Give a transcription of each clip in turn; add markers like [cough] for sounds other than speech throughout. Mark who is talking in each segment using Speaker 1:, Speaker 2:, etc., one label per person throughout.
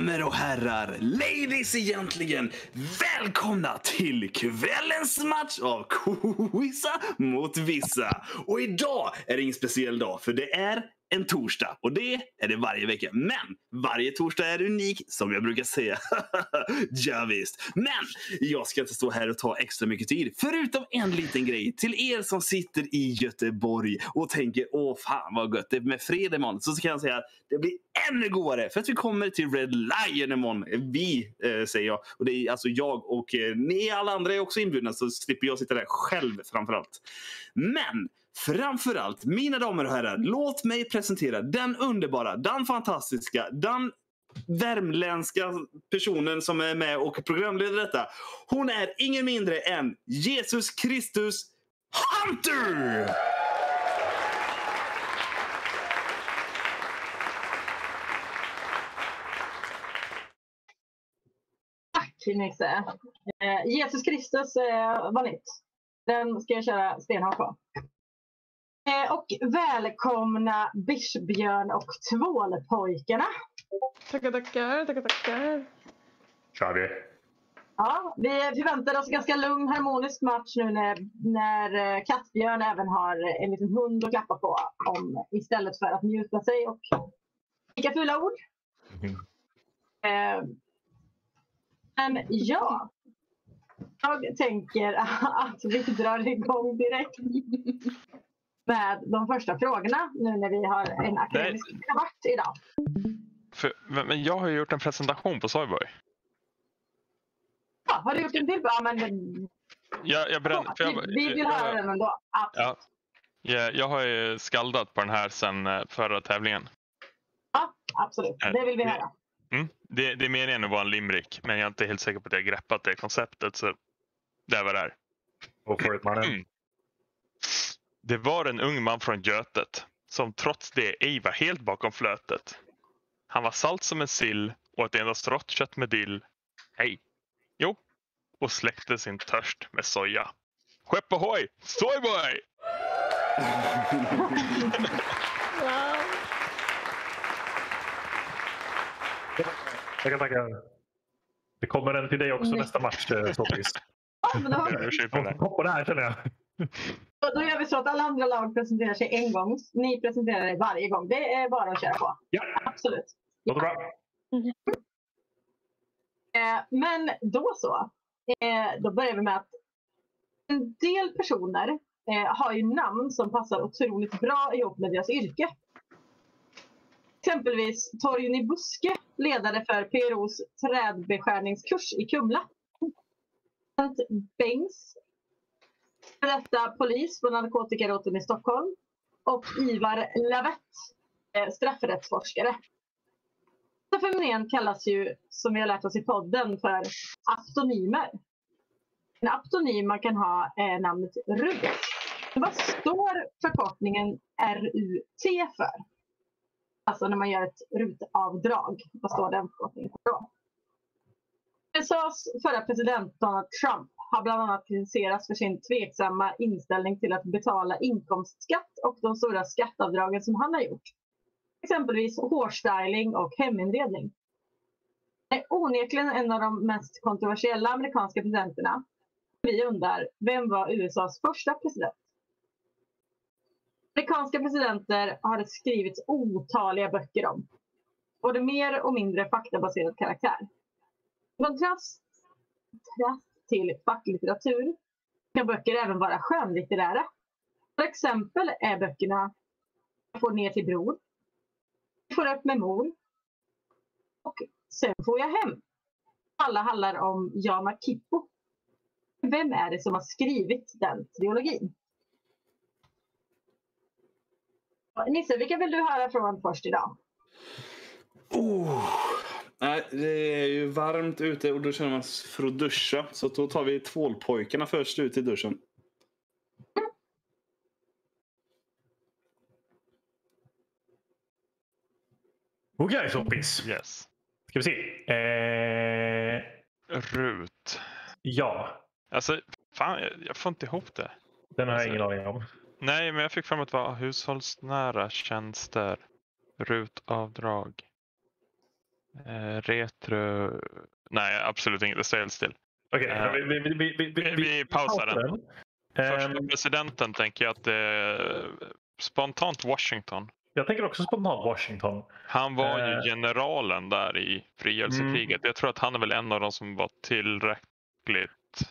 Speaker 1: Damer och herrar, ladies egentligen, välkomna till kvällens match av Quizza mot vissa. Och idag är det ingen speciell dag, för det är en torsdag och det är det varje vecka. Men varje torsdag är unik som jag brukar säga. [laughs] ja, visst. Men jag ska inte stå här och ta extra mycket tid. Förutom en liten grej till er som sitter i Göteborg och tänker åh fan vad gött det är med fredag imorgon. Så, så kan jag säga att det blir ännu godare för att vi kommer till Red Lion imorgon. Vi eh, säger jag. Och det är alltså jag och eh, ni alla andra är också inbjudna så slipper jag sitta där själv framförallt. Men Framförallt, mina damer och herrar, låt mig presentera den underbara, den fantastiska, den värmländska personen som är med och programleder detta. Hon är ingen mindre än Jesus Kristus Hunter!
Speaker 2: Nisse. Eh, Jesus Kristus eh, var nytt. Den ska jag köra stenhårt på. Eh, och välkomna Bischbjörn och Tvålpojkarna.
Speaker 3: Tackar, tackar, tackar, tackar.
Speaker 4: Kör vi.
Speaker 2: Ja, vi förväntar oss en ganska lugn harmonisk match nu när, när eh, Kattbjörn även har en liten hund att klappa på om, istället för att njuta sig och vilka fula ord.
Speaker 4: Mm.
Speaker 2: Eh, men ja, jag tänker att vi drar igång direkt med de första frågorna nu när vi har en akademisk kvart idag.
Speaker 5: För, men jag har ju gjort en presentation på Soyboy.
Speaker 2: Ja, har du gjort en till? Ja, men
Speaker 5: Jag, jag, bränn, för jag,
Speaker 2: vi, vi vill höra den ändå. Absolut.
Speaker 5: Ja. jag, jag har ju skaldat på den här sedan eh, förra tävlingen.
Speaker 2: Ja, absolut. Det vill vi höra.
Speaker 5: Mm. Det, det är meningen att vara en limerick, men jag är inte helt säker på att jag greppat det konceptet. Så det är vad det är.
Speaker 4: Go for it mannen.
Speaker 5: Mm. Det var en ung man från Götet som trots det ej var helt bakom flötet. Han var salt som en sill och åt endast rått kött med dill. Hej! Jo, och släckte sin törst med soja. Skepp ohoj! Soyboy! [laughs] [laughs]
Speaker 3: Wow.
Speaker 4: Tackar, tackar. Det kommer en till dig också nästa match, eh, Soppis.
Speaker 2: Ja, men då,
Speaker 5: Jag det.
Speaker 4: Känner jag.
Speaker 2: då gör vi så att alla andra lag presenterar sig en gång. Ni presenterar er varje gång. Det är bara att köra på.
Speaker 4: Ja.
Speaker 2: Absolut.
Speaker 4: Låter bra.
Speaker 2: Eh, Men då så. Eh, Då börjar vi med att en del personer eh, har ju namn som passar otroligt bra ihop med deras yrke. Exempelvis Torgny Buske, ledare för PROs trädbeskärningskurs i Kumla. Samt Bengs, detta polis på narkotikaroteln i Stockholm. Och Ivar Lavett, eh, straffrättsforskare. Dessa fenomen kallas ju, som vi har lärt oss i podden, för aptonymer. En aptonym man kan ha är namnet RUT. Vad står förkortningen RUT för? Alltså när man gör ett rutavdrag. Vad står den förkortningen för då? USAs förra president Donald Trump har bland annat kritiserats för sin tveksamma inställning till att betala inkomstskatt och de stora skatteavdragen som han har gjort. Exempelvis hårstyling och heminredning. Det är onekligen en av de mest kontroversiella amerikanska presidenterna. Vi undrar, vem var USAs första president? Amerikanska presidenter har det skrivits otaliga böcker om. Både mer och mindre faktabaserad karaktär. I kontrast till facklitteratur kan böcker även vara skönlitterära. Till exempel är böckerna Jag får ner till bror, Jag får upp med mor och Sen får jag hem. Alla handlar om Jana Kippo. Vem är det som har skrivit den trilogin? Nisse, vilka vill du höra från först idag?
Speaker 1: Oh. Nej, det är ju varmt ute och då känner man sig för att duscha. Så då tar vi tvålpojkarna först ut i duschen.
Speaker 4: Okej, Soppis.
Speaker 5: Yes.
Speaker 4: Ska vi se. Eh,
Speaker 5: Rut.
Speaker 4: ja,
Speaker 5: Alltså, fan, jag, jag får inte ihop det.
Speaker 4: den har jag ingen aning om.
Speaker 5: Nej, men jag fick fram att det var hushållsnära tjänster. Rutavdrag. Eh, retro... Nej, absolut inte. Det står helt still.
Speaker 4: Okej,
Speaker 5: Eh,
Speaker 4: vi, vi, vi, vi,
Speaker 5: pausar den. Första
Speaker 4: Ehm,
Speaker 5: presidenten tänker jag att det är spontant Washington.
Speaker 4: jag tänker också spontant Washington.
Speaker 5: Han var
Speaker 4: Eh.
Speaker 5: ju generalen där i frigörelsekriget. Jag tror att han är väl en av de som var tillräckligt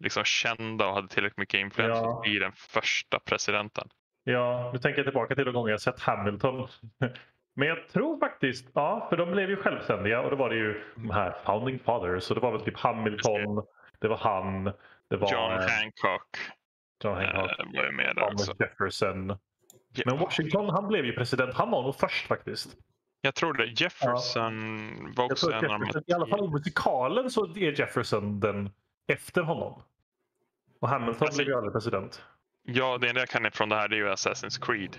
Speaker 5: liksom kända och hade tillräckligt mycket influens
Speaker 4: Ja.
Speaker 5: bli den första presidenten.
Speaker 4: Ja, nu tänker jag tillbaka till de gånger jag sett Hamilton. [laughs] Men jag tror faktiskt, ja, för de blev ju självständiga och då var det ju de här founding fathers. Så det var väl typ Hamilton, det var han, det var
Speaker 5: John
Speaker 4: eh,
Speaker 5: Hancock
Speaker 4: John Hancock,
Speaker 5: eh, var ju med där
Speaker 4: Thomas
Speaker 5: också.
Speaker 4: Jefferson.
Speaker 5: Ja,
Speaker 4: Men Washington, han blev ju president. Han var nog först faktiskt.
Speaker 5: Jag tror det. Jefferson var
Speaker 4: Jag
Speaker 5: också en av de
Speaker 4: I alla fall i musikalen så är Jefferson den efter honom. Och Hamilton
Speaker 5: Alltså-
Speaker 4: blev ju aldrig president.
Speaker 5: Ja, det enda jag kan ifrån det här det är ju Assassin's Creed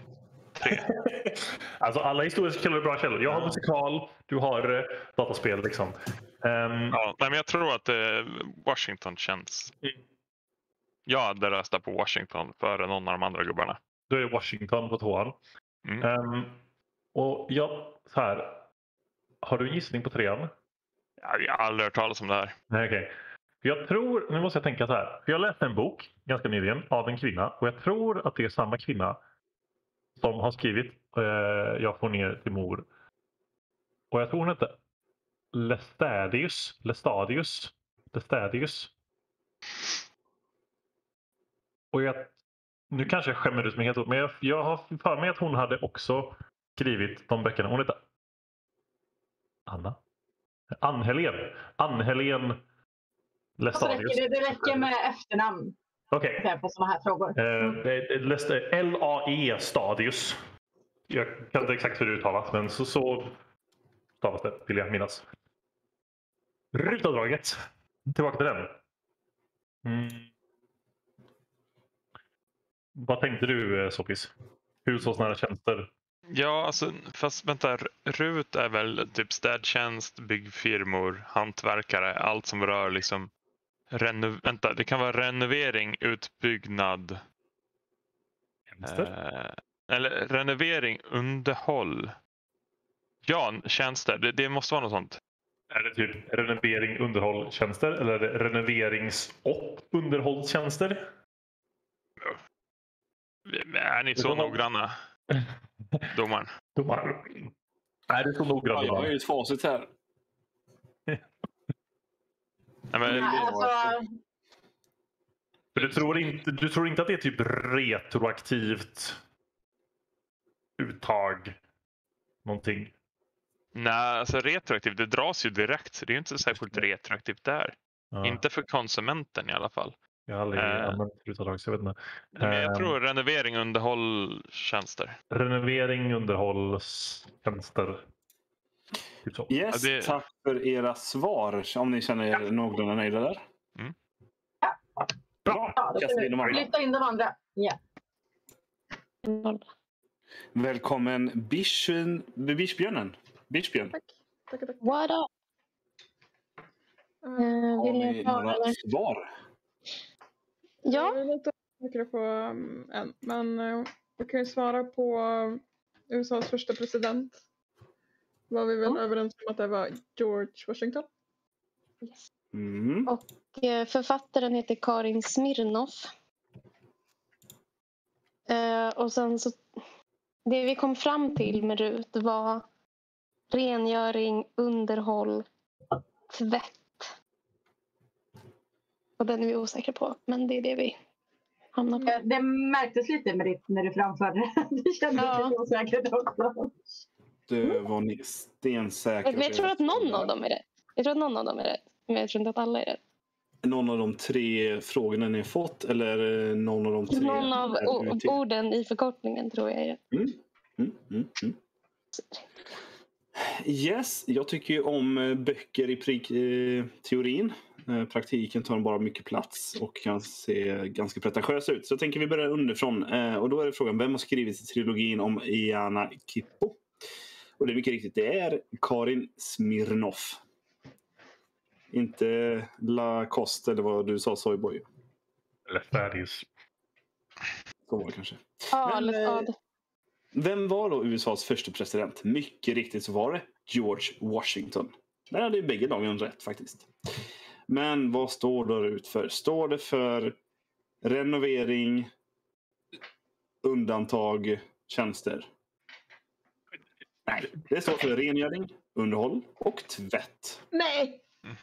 Speaker 5: 3. [laughs]
Speaker 4: alltså alla historiska källor är bra källor. Jag har musikal, du har eh, dataspel liksom. Ehm,
Speaker 5: Ja, nej, men jag tror att eh, Washington känns... Jag hade röstat på Washington före någon av de andra gubbarna.
Speaker 4: Då är det Washington på tvåan.
Speaker 5: Mm.
Speaker 4: Ehm, och jag, så här. Har du en gissning på trean?
Speaker 5: Ja, Jag har aldrig hört talas om det här.
Speaker 4: Nej, okej. För Jag tror, nu måste jag tänka så här. För jag läste en bok ganska nyligen av en kvinna och jag tror att det är samma kvinna som har skrivit eh, Jag får ner till mor. Och jag tror hon hette Lestadius. Lestadius. Lestadius. Och jag, nu kanske jag skämmer ut mig helt, men jag, jag har för mig att hon hade också skrivit de böckerna. Hon heter Anna? Ann-Helén. Ann-Helén
Speaker 2: det,
Speaker 4: Lestadius.
Speaker 2: räcker, det räcker med efternamn
Speaker 4: Okej.
Speaker 2: där på sådana här frågor.
Speaker 4: Eh, L-A-E Stadius. Jag kan inte exakt hur det uttalas, men så, så stavas det, vill jag minnas. Rutavdraget. Tillbaka till den. Mm. Vad tänkte du, eh, Soppis? Hushållsnära tjänster?
Speaker 5: Ja, alltså, fast vänta. RUT är väl typ städtjänst, byggfirmor, hantverkare, allt som rör liksom reno- vänta, det kan vara renovering, utbyggnad,
Speaker 4: Tjänster?
Speaker 5: eh, eller renovering, underhåll. Ja, tjänster. Det, det måste vara något sånt.
Speaker 4: Är det typ renovering, underhåll, tjänster? Eller är det renoverings och underhållstjänster?
Speaker 5: Är ni så noggranna, [laughs] domaren?
Speaker 4: Domaren. Är så noggrant.
Speaker 1: Ja, jag har ju ett facit här.
Speaker 5: Nej, men,
Speaker 2: Nej, alltså,
Speaker 4: du tror, inte, du tror inte att det är typ retroaktivt uttag? Någonting?
Speaker 5: nej, alltså retroaktivt, det dras ju direkt. Det är ju inte särskilt retroaktivt där.
Speaker 4: Ja,
Speaker 5: Inte för konsumenten i alla fall.
Speaker 4: Jag har aldrig
Speaker 5: Eh.
Speaker 4: använt utdrag så jag vet inte.
Speaker 5: Men jag
Speaker 4: Eh,
Speaker 5: tror renovering, underhåll, tjänster.
Speaker 4: Renovering, underhållstjänster. Typ så.
Speaker 1: Yes,
Speaker 5: Ja, det-
Speaker 1: tack för era svar. Om ni känner er någorlunda nöjda där.
Speaker 5: Mm.
Speaker 1: Bra!
Speaker 2: ja, då
Speaker 1: Kasta in de andra.
Speaker 2: lyfta in de andra. Ja.
Speaker 1: Välkommen Bischen, Bischbjörnen. Bischbjörn.
Speaker 3: Tack. Tackar, tackar.
Speaker 6: What up? Eh,
Speaker 1: Har ni några
Speaker 6: eller?
Speaker 1: svar?
Speaker 6: Ja,
Speaker 3: Jag är lite osäker på en, men uh, jag kan ju svara på uh, USAs första president. Var vi väl
Speaker 2: Mm.
Speaker 3: överens om att det var George Washington?
Speaker 6: yes.
Speaker 1: Mm.
Speaker 6: Och eh, författaren heter Karin Smirnoff. Eh, och sen så, det vi kom fram till med RUT var rengöring, underhåll, tvätt. Och den är vi osäkra på, men det är det vi hamnar på.
Speaker 2: Det märktes lite med ditt när du framförde det. [laughs] Det kändes
Speaker 6: Ja.
Speaker 2: lite osäkert också.
Speaker 1: Det var ni stensäkra
Speaker 6: Men jag tror att någon av dem är rätt. Jag tror att någon av dem är rätt. Men jag tror inte att alla är rätt.
Speaker 1: Någon av de tre frågorna ni har fått eller eh, någon av de tre?
Speaker 6: Någon av orden i förkortningen tror jag är rätt.
Speaker 1: Mm, mm, mm. Yes, jag tycker ju om eh, böcker i eh, teorin. Eh, praktiken tar bara mycket plats och kan se ganska pretentiös ut. Så jag tänker vi börjar underifrån. Eh, och då är det frågan, vem har skrivit trilogin om Iana Kippo? Och det är mycket riktigt, det är Karin Smirnoff. Inte Lacoste eller vad du sa, Soyboy.
Speaker 4: Eller Thaddeus.
Speaker 1: Så var det kanske.
Speaker 6: Ja,
Speaker 1: Men,
Speaker 6: eller,
Speaker 1: eh, vem var då USAs första president? Mycket riktigt så var det George Washington. Där hade ju bägge lagen rätt faktiskt. Men vad står det ut för? Står det för renovering, undantag, tjänster? Nej, det står för rengöring, underhåll och tvätt.
Speaker 2: Nej! [laughs]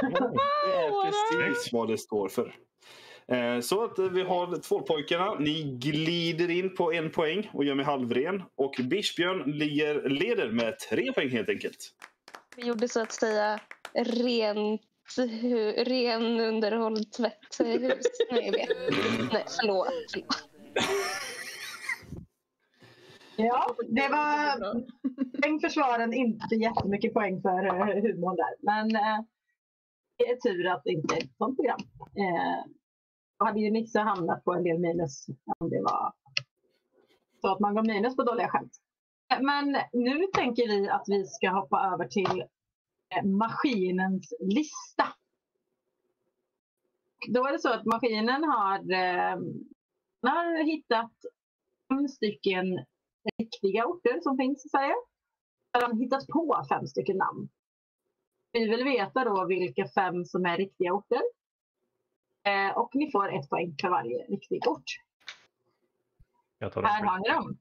Speaker 1: Det är precis vad det står för. Eh, Så att vi har tvålpojkarna. Ni glider in på en poäng och gör mig halvren. Och Bischbjörn ligger, leder med tre poäng helt enkelt.
Speaker 6: Vi gjorde så att säga rent ren underhåll tvätthus. Nej, jag vet. Nej, förlåt. förlåt.
Speaker 2: Ja, det var poäng [laughs] för svaren, inte jättemycket poäng för eh, humorn där. Men eh, det är tur att det inte är ett sånt program. Eh, då hade ju Nisse hamnat på en del minus om det var så att man går minus på dåliga skämt. Eh, Men nu tänker vi att vi ska hoppa över till eh, maskinens lista. Då är det så att maskinen har, eh, har hittat fem stycken riktiga orter som finns i Sverige. Där de hittat på fem stycken namn. Vi vill veta då vilka fem som är riktiga orter. Eh, och ni får ett poäng för varje riktig ort.
Speaker 4: Jag tar
Speaker 2: Här har ni dem.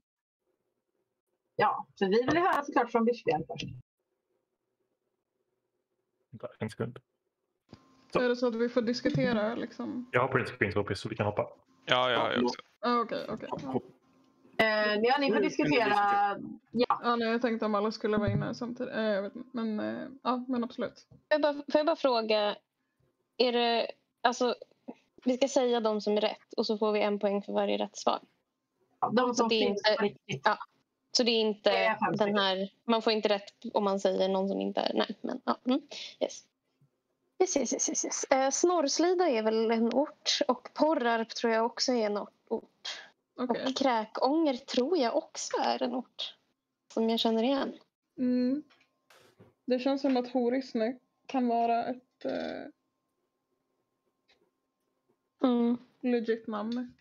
Speaker 2: Ja, så vi vill höra såklart från Bischbjörn först.
Speaker 4: En sekund.
Speaker 3: Är det så att vi får diskutera liksom?
Speaker 4: Jag har print screen så så vi kan hoppa.
Speaker 5: Ja, ja, jag också.
Speaker 3: Ah, Okej, okej.
Speaker 2: Eh, ja, ni får
Speaker 1: Mm,
Speaker 2: diskutera. Ja,
Speaker 3: Ja, nej, jag tänkte om alla skulle vara inne samtidigt. Eh, jag vet inte. Men, eh, ja, men absolut.
Speaker 6: Får jag, bara, får jag bara fråga, är det, alltså, vi ska säga de som är rätt och så får vi en poäng för varje rätt svar.
Speaker 2: de som
Speaker 6: det är
Speaker 2: finns
Speaker 6: inte-
Speaker 2: på riktigt.
Speaker 6: ja. Så det är inte
Speaker 2: Det är
Speaker 6: den här, man får inte rätt om man säger någon som inte är, nej men ja. Mm. Yes. Yes, yes, yes, yes, yes. Eh, Snorrslida är väl en ort och Porrarp tror jag också är en ort.
Speaker 3: Okej.
Speaker 6: Och Kräkånger tror jag också är en ort som jag känner igen.
Speaker 3: Mm. Det känns som att Horisne kan vara ett eh,
Speaker 6: Mm.
Speaker 3: legit namn.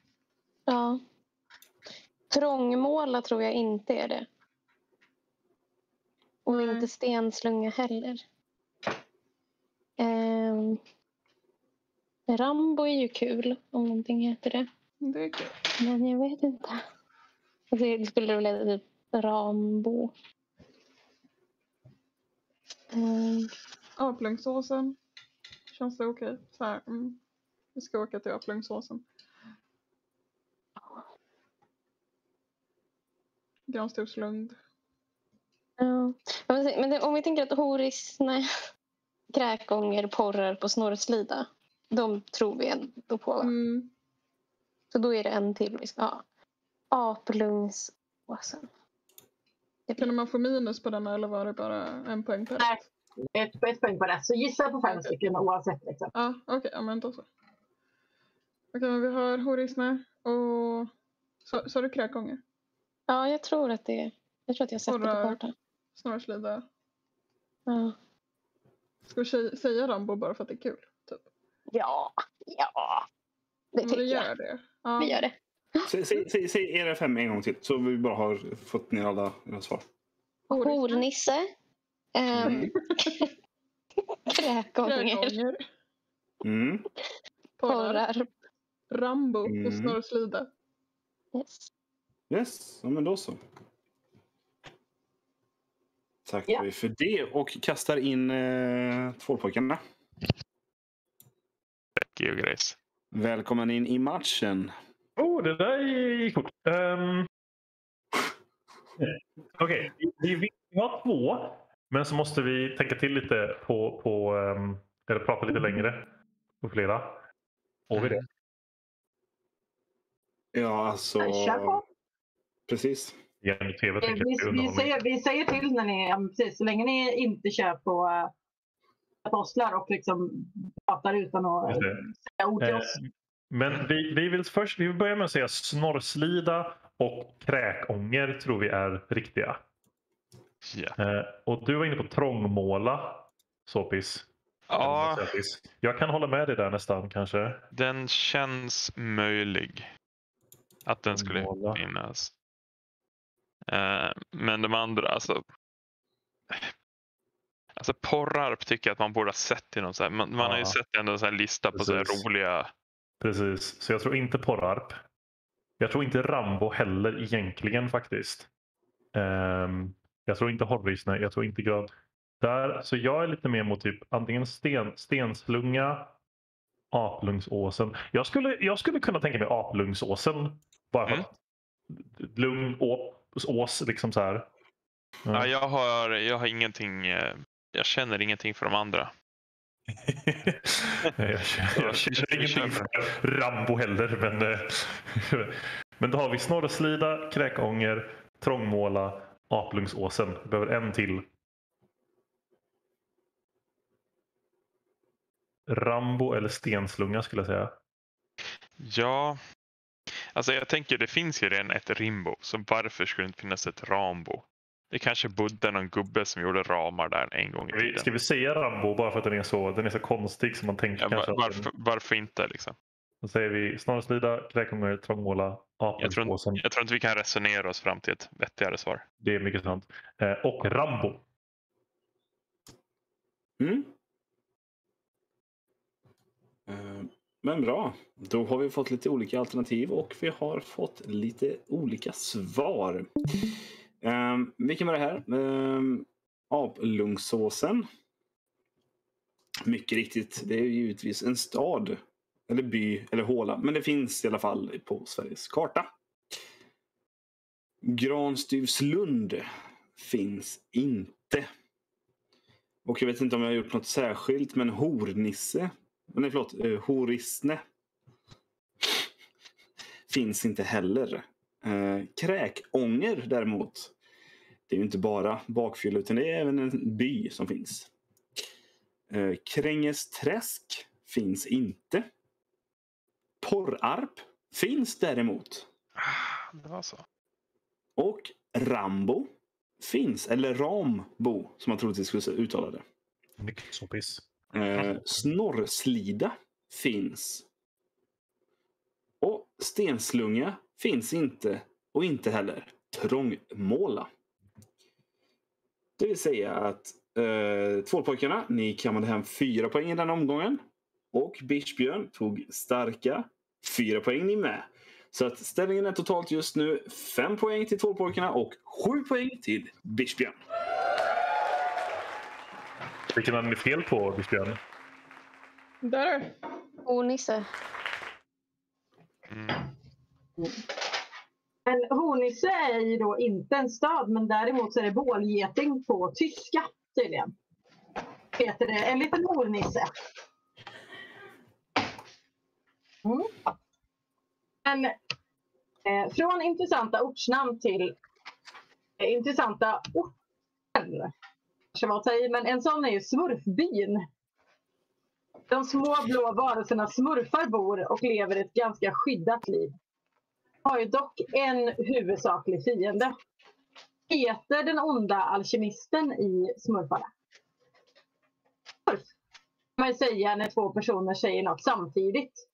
Speaker 6: Ja. Trångmåla tror jag inte är det. Och
Speaker 3: Nej.
Speaker 6: inte Stenslunga heller. Ehm. Rambo är ju kul om någonting heter det.
Speaker 3: Det är kul.
Speaker 6: Men jag vet inte. Alltså, det skulle heta typ Rambo. Ehm,
Speaker 3: Aplungsåsen. Känns det okej? Så här, mm. Vi ska åka till Aplungsåsen. Granstugslund.
Speaker 6: ja. Men det, om vi tänker att Horisne, Kräkånger, Porrar på Snorrslida. De tror vi ändå på.
Speaker 3: Mm.
Speaker 6: Så då är det en till vi ska ha. Aplungsåsen.
Speaker 3: Kunde man få minus på denna eller var det bara en poäng per
Speaker 2: Nej. Ett, ett poäng på rätt. Så gissa på fem stycken oavsett. Liksom.
Speaker 3: Ja, okej. ja, men då så. Okej, men vi har Horisne och... Sa du Kräkånger?
Speaker 6: Ja, jag tror att det är... Jag tror att jag har sett det på kartan.
Speaker 3: Snarslida.
Speaker 6: Ja.
Speaker 3: Ska vi säga Rambo bara för att det är kul? Typ.
Speaker 6: ja, ja. Det
Speaker 3: Men
Speaker 6: tycker jag.
Speaker 3: gör det. Ja.
Speaker 6: Vi gör det.
Speaker 1: Säg, säg, säg, säg era fem en gång till så vi bara har fått ner alla era svar.
Speaker 6: Hornisse. ehm,
Speaker 1: Mm. [laughs]
Speaker 6: Kräkånger.
Speaker 3: Kräkånger.
Speaker 1: Mm.
Speaker 3: Porrar. Rambo och
Speaker 1: Mm.
Speaker 3: Snarslida.
Speaker 6: Yes.
Speaker 1: Yes, ja, men då så. Tackar
Speaker 2: Ja.
Speaker 1: vi för det och kastar in eh, tvålpojkarna.
Speaker 5: Och Grace.
Speaker 1: Välkommen in i matchen.
Speaker 4: Oh, det där gick fort. Um, Okej, vi, vi vill ha två. Men så måste vi tänka till lite på, på ehm, eller prata lite längre på flera. Får vi det?
Speaker 1: Ja, alltså... Precis.
Speaker 4: Genom tv
Speaker 2: Eh, Vi, vi, säger, vi säger till när ni, ja, precis, så länge ni inte kör på apostlar och liksom pratar utan att säga ord till
Speaker 4: Eh,
Speaker 2: oss.
Speaker 4: Men vi, vi vill först vi vill börja med att säga snorrslida och kräkånger tror vi är riktiga. Eh, och du var inne på trångmåla, Sopis.
Speaker 5: ja.
Speaker 4: Jag kan hålla med dig där nästan kanske.
Speaker 5: den känns möjlig. Att den skulle
Speaker 4: Måla.
Speaker 5: finnas. Eh, men de andra, alltså. Alltså Porrarp tycker jag att man borde ha sett i någon så här, man, man har ju
Speaker 4: Ja.
Speaker 5: sett en sån lista på så
Speaker 4: Precis.
Speaker 5: roliga.
Speaker 4: Precis, så jag tror inte Porrarp. Jag tror inte Rambo heller egentligen faktiskt. Ehm, jag tror inte Horrisne, jag tror inte Gran. Där, så jag är lite mer mot typ antingen sten, Stenslunga, Aplungsåsen. Jag skulle, jag skulle kunna tänka mig Aplungsåsen. Bara för
Speaker 5: Mm.
Speaker 4: att lugn å, ås liksom så här. Ja.
Speaker 5: Ja, jag, har, jag har ingenting, eh, jag känner ingenting för de andra. [laughs]
Speaker 4: Jag känner, ingenting för [laughs] Rambo heller. Men, eh, [laughs] men då har vi Snorrslida, Kräkånger, Trångmåla, Aplungsåsen. Vi behöver en till. Rambo eller Stenslunga skulle jag säga.
Speaker 5: Ja, alltså jag tänker det finns ju redan ett Rimbo, så varför skulle det inte finnas ett Rambo? Det kanske bodde någon gubbe som gjorde ramar där en gång i
Speaker 4: Ska vi,
Speaker 5: tiden.
Speaker 4: ska vi säga Rambo bara för att den är så, den är så konstig som man tänker
Speaker 5: Ja,
Speaker 4: kanske.
Speaker 5: var,
Speaker 4: att den-
Speaker 5: varför, varför inte liksom?
Speaker 4: Då säger vi Snorrslida, Kräkånger, Trångmåla,
Speaker 5: Jag tror, inte- jag tror inte vi kan resonera oss fram till ett vettigare svar.
Speaker 4: Det är mycket sant. Eh, och Rambo.
Speaker 1: Mm. Eh, Men bra. Då har vi fått lite olika alternativ och vi har fått lite olika svar. Ehm, um, vilken var det här. Um, Aplungsåsen. Mycket riktigt. Det är givetvis en stad. Eller by eller håla. Men det finns i alla fall på Sveriges karta. Granstyvslund finns inte. Och jag vet inte om jag har gjort något särskilt, men Hornisse, nej förlåt, eh, uh, Horisne finns inte heller. Eh, Kräkånger däremot, det är ju inte bara bakfylla utan det är även en by som finns. Eh, Krängesträsk finns inte. Porrarp finns däremot.
Speaker 5: Ah, Det var så.
Speaker 1: Och Rambo finns, eller Rambo som man troligtvis skulle uttala det.
Speaker 4: Mycket soppis.
Speaker 1: Eh, Snorrslida finns. Och Stenslunga finns inte. Och inte heller Trångmåla. Det vill säga att eh, tvålpojkarna, ni kammade hem fyra poäng i den omgången. Och Bischbjörn tog starka fyra poäng ni med. Så att ställningen är totalt just nu fem poäng till tvålpojkarna och sju poäng till Bischbjörn.
Speaker 4: Vilken hade ni fel på, Bispjörn?
Speaker 3: Där du.
Speaker 6: Honisse.
Speaker 5: Mm.
Speaker 2: Men Hornisse är ju då inte en stad, men däremot så är det bålgeting på tyska tydligen. Heter det en liten hornisse. Mm. Men eh, från intressanta ortsnamn till eh, intressanta orter. Kanske var att men en sån är ju Smurfbyn. De små blå varelserna smurfar bor och lever ett ganska skyddat liv har ju dock en huvudsaklig fiende. Heter den onda alkemisten i Smurfarna. Smurf kan man ju säga när två personer säger något samtidigt.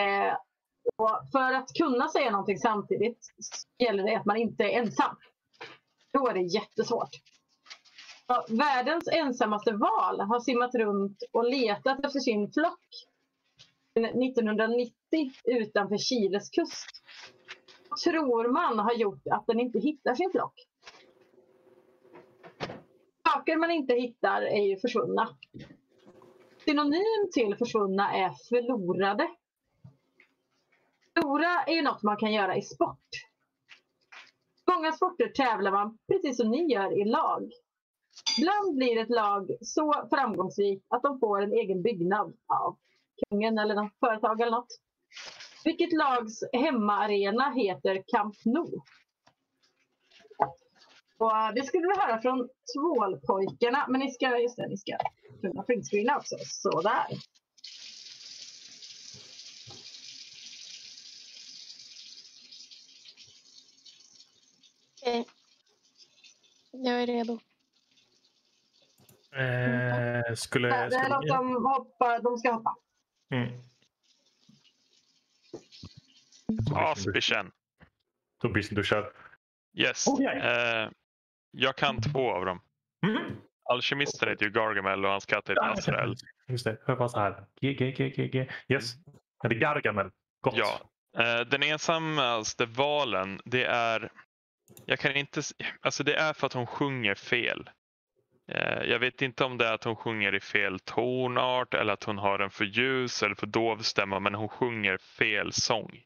Speaker 2: Eh, och för att kunna säga någonting samtidigt gäller det att man inte är ensam. Då är det jättesvårt. Och världens ensammaste val har simmat runt och letat efter sin flock 1990 utanför Chiles kust. Tror man har gjort att den inte hittar sin flock. Saker man inte hittar är ju försvunna. Synonym till försvunna är förlorade. Förlora är ju något man kan göra i sport. Många sporter tävlar man precis som ni gör i lag. Ibland blir ett lag så framgångsrikt att de får en egen byggnad av kungen eller något företag eller något. Vilket lags hemmaarena heter Camp Nou? Och eh, det skulle vi höra från Tvålpojkarna, men ni ska, just det, ni ska kunna printscreena också. Sådär.
Speaker 6: Okej. Jag är redo.
Speaker 4: Eh, skulle...
Speaker 2: Det är något
Speaker 4: skulle
Speaker 2: de, hoppar, de ska hoppa.
Speaker 4: mm.
Speaker 5: Asbischen.
Speaker 4: Tobias, du kör.
Speaker 5: Yes.
Speaker 4: Okej.
Speaker 5: Eh, jag kan två av dem.
Speaker 4: Mm.
Speaker 5: Alkemisten heter ju Gargamel och hans katt heter
Speaker 4: Ja,
Speaker 5: Azrael.
Speaker 4: Just det, jag var så här. G, G, G, G, G. Yes. Men det är Gargamel. Gott.
Speaker 5: Ja. Eh, den ensammaste valen, det är... Jag kan inte... Alltså det är för att hon sjunger fel. Eh, jag vet inte om det är att hon sjunger i fel tonart eller att hon har en för ljus eller för dov stämma men hon sjunger fel sång.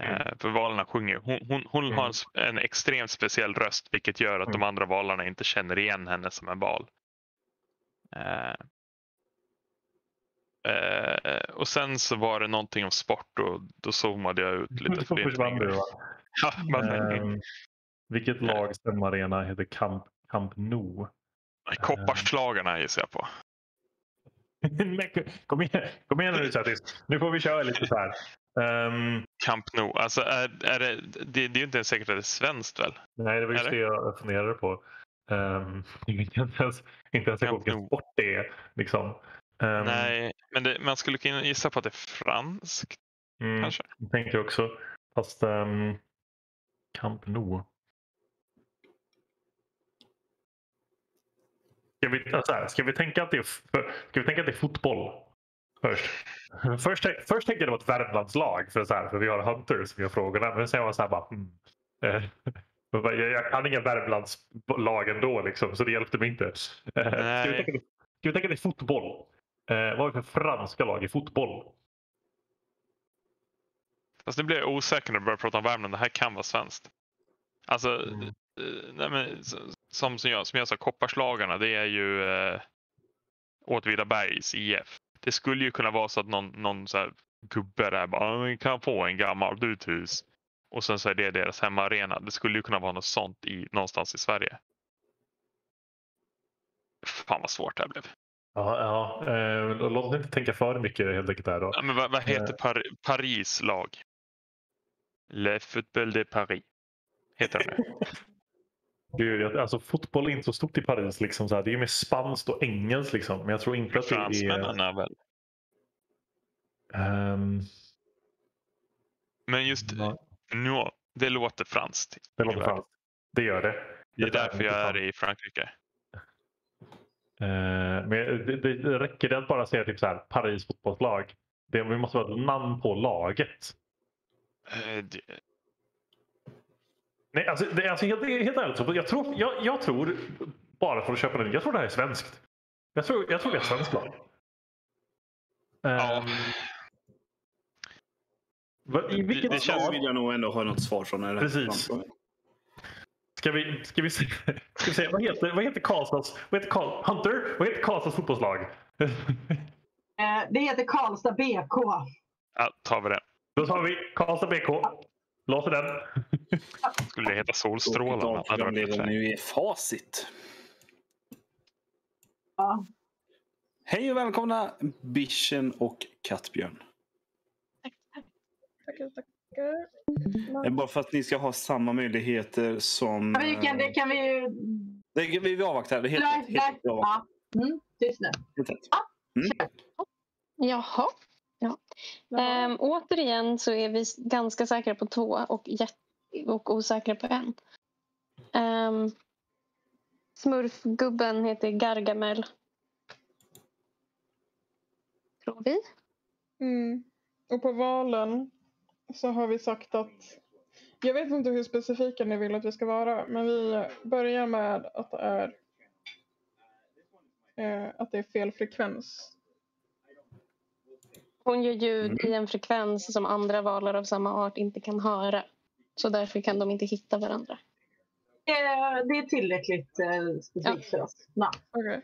Speaker 5: Eh, för valarna sjunger. Hon, hon, hon
Speaker 4: Mm.
Speaker 5: har en, extremt speciell röst vilket gör att de
Speaker 4: Mm.
Speaker 5: andra valarna inte känner igen henne som en val. Eh, eh, och sen så var det någonting om sport och då zoomade jag ut lite. [laughs] Grej.
Speaker 4: va? [laughs]
Speaker 5: Ja, men,
Speaker 4: Ehm, vilket lag stämmarena heter Camp, Camp Nou?
Speaker 5: Kopparslagarna gissar jag på. [laughs]
Speaker 4: Kom, igen, kom igen nu Chattis. Nu får vi köra lite så här. Ehm,
Speaker 5: Camp Nou. Alltså är, är det, det, det är ju inte ens säkert att det är svenskt väl?
Speaker 4: nej, det var just
Speaker 5: Är
Speaker 4: det
Speaker 5: det?
Speaker 4: jag funderade på. [laughs] Um, inte ens, inte ens
Speaker 5: Camp
Speaker 4: vilken sport det är. Liksom. Ehm,
Speaker 5: Nej, men det, man skulle kunna gissa på att det är franskt
Speaker 4: mm,
Speaker 5: kanske.
Speaker 4: jag tänker också. Fast um, Camp Nou. Ska vi, så här, ska, vi tänka att det är, ska vi tänka att det är fotboll? Först. [laughs] Först, först tänkte jag det var ett Värmlandslag för, så här, för vi har Hunter som gör frågorna. Men sen var jag så här bara. Eh, [laughs] jag, jag kan inga Värmlandslag ändå liksom, så det hjälpte mig inte. Eh, Ska vi tänka, ska vi tänka fotboll? Eh, vad är det för franska lag i fotboll?
Speaker 5: Fast nu blir jag osäker när du börjar prata om Värmland. Det här kan vara svenskt. Alltså,
Speaker 4: Mm.
Speaker 5: nej men, som, som, jag, som jag sa, Kopparslagarna det är ju eh, Åtvidabergs IF. Det skulle ju kunna vara så att någon, någon så här gubbe där bara "Ja, vi kan få en gammal uthus. Och sen så är det deras hemmaarena. Det skulle ju kunna vara något sånt i, någonstans i Sverige. Fan vad svårt det här blev.
Speaker 4: Ja, ja. Eh, låt inte tänka för mycket helt enkelt där då.
Speaker 5: Ja, men vad, vad heter Par Paris lag? Le Football de Paris. Heter de det? [laughs]
Speaker 4: Gud, alltså, fotboll är inte så stort i Paris. Liksom, så här. Det är mer spanskt och engelskt. Liksom. Men jag tror inte att det är...
Speaker 5: Fransmännen är väl?
Speaker 4: ehm,
Speaker 5: Men just
Speaker 4: ja,
Speaker 5: nu, det låter franskt.
Speaker 4: det låter franskt. Det gör det.
Speaker 5: Det är därför jag är i Frankrike.
Speaker 4: Eh, men det, det, det räcker det att bara säga typ så här, Paris fotbollslag? Det, vi måste ha ett namn på laget.
Speaker 5: Eh, det-
Speaker 4: Nej, alltså, det, är alltså helt, helt ärligt, jag, tror, jag, jag tror, bara för att köpa den, jag tror det här är svenskt. Jag tror, jag tror det är ett svenskt lag.
Speaker 5: Ja.
Speaker 4: Vad- I
Speaker 5: Det-
Speaker 4: vilket
Speaker 5: det känns-
Speaker 1: Nu
Speaker 4: stad?
Speaker 1: vill jag nog ändå ha något svar från.
Speaker 4: Precis. Ska vi, ska vi, se, ska vi se, vad heter, vad heter Karlstads, vad heter Karl, Hunter, vad heter Karlstads fotbollslag? [laughs]
Speaker 2: Eh, det heter Karlstad BK.
Speaker 5: Ja, tar vi det.
Speaker 4: Då tar vi Karlstad BK. Låter den. [laughs]
Speaker 5: Skulle det heta Solstrålarna?
Speaker 1: Programledaren
Speaker 5: bättre.
Speaker 1: nu är facit.
Speaker 2: Ja.
Speaker 1: Hej och välkomna Bischen och Kattbjörn.
Speaker 3: Tackar, tackar.
Speaker 1: Det är bara för att ni ska ha samma möjligheter som...
Speaker 2: Ja, Vi kan, det kan vi ju...
Speaker 1: Det, vi, vi avvaktar. Det är helt,
Speaker 2: Nej,
Speaker 1: rätt, helt. Vi avvaktar.
Speaker 2: Ja. Mm, tyst nu.
Speaker 1: helt rätt.
Speaker 6: Jaha. Ja. Ehm, återigen så är vi ganska säkra på två och, och osäkra på en. Um, smurfgubben heter Gargamel. Tror vi.
Speaker 3: Mm. Och på valen så har vi sagt att jag vet inte hur specifika ni vill att vi ska vara men vi börjar med att det är eh, att det är fel frekvens.
Speaker 6: Hon gör ljud i en frekvens som andra valar av samma art inte kan höra. Så därför kan de inte hitta varandra.
Speaker 2: Eh, det är tillräckligt eh, specifikt för oss. Ja.
Speaker 3: Okej.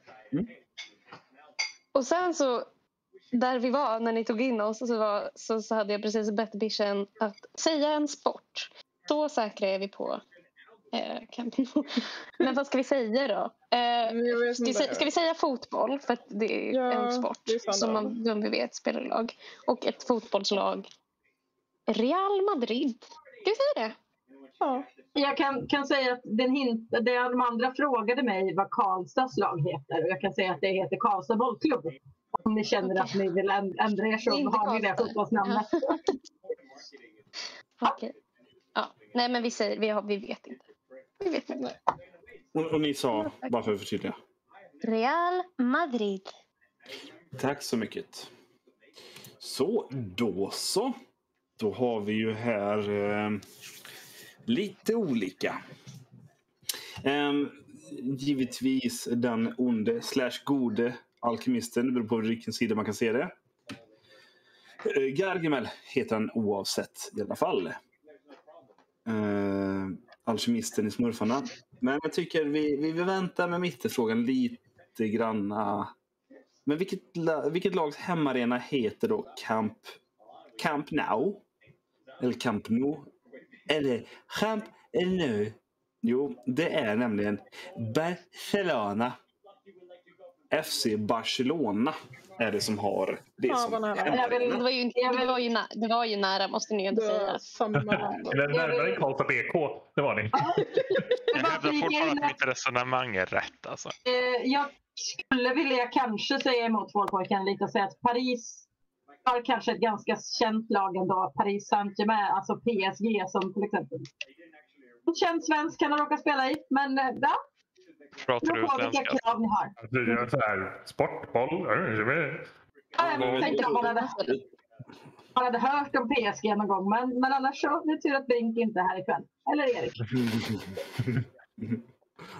Speaker 6: Och sen så, där vi var när ni tog in oss, så, var, så, så hade jag precis bett Bischen att säga en sport. Så säkra är vi på eh, Nou. [laughs] Men vad ska vi säga då? Eh, ska, vi
Speaker 3: inte.
Speaker 6: säga, ska vi säga fotboll? För att det är
Speaker 3: Ja,
Speaker 6: en sport
Speaker 3: är
Speaker 6: som man, som vi vet spelar lag. Och ett fotbollslag. Real Madrid. Ska vi säga det?
Speaker 3: Ja.
Speaker 2: Jag kan, kan säga att den hint, det de andra frågade mig vad Karlstads lag heter. Och jag kan säga att det heter Karlstad bollklubb. Om ni känner att ni vill änd- ändra er så har ni det fotbollsnamnet. [laughs]
Speaker 6: Okej. Ja. Nej, men vi säger vi, har, vi vet inte. Vi vet inte.
Speaker 1: Och, och ni sa, bara för att förtydliga.
Speaker 6: Real Madrid.
Speaker 1: Tack så mycket. Så, då så. Då har vi ju här eh, lite olika. Eh, givetvis den onde slash gode alkemisten. Det beror på vilken sida man kan se det. Eh, Gargamel heter han oavsett i alla fall. Eh, alkemisten i smurfarna. Men jag tycker vi, vi vill vänta med mittenfrågan lite granna. Men vilket, vilket lags hemmaarena heter då Camp, Camp Nou? Eller Camp Nou? Eller Camp Nou? Jo, det är nämligen Barcelona. FC Barcelona är det som har det
Speaker 3: Ja,
Speaker 1: som
Speaker 3: vad nära.
Speaker 6: Det
Speaker 1: hemmaarena.
Speaker 6: var ju, inte, det var ju, nä, det var ju nära, måste ni ändå säga. [laughs]
Speaker 4: närmare Karlstad BK, det var ni. [laughs]
Speaker 5: Jag hävdar fortfarande att mitt resonemang är rätt. Alltså.
Speaker 2: Eh, jag skulle vilja kanske säga emot tvålpojkarna lite och säga att Paris har kanske ett ganska känt lag ändå. Paris Saint-Germain, alltså PSG som till exempel. En känd svensk kan ha råkat spela i, men eh, ja,
Speaker 5: Pratar du
Speaker 2: på vilka
Speaker 5: utländska?
Speaker 2: krav ni har.
Speaker 4: Det är så här, sportboll.
Speaker 2: Ja, jag tänkte att man hade, man hade hört om PSG någon gång, men, men annars så det är tur att Brink inte är här ikväll. Eller Erik.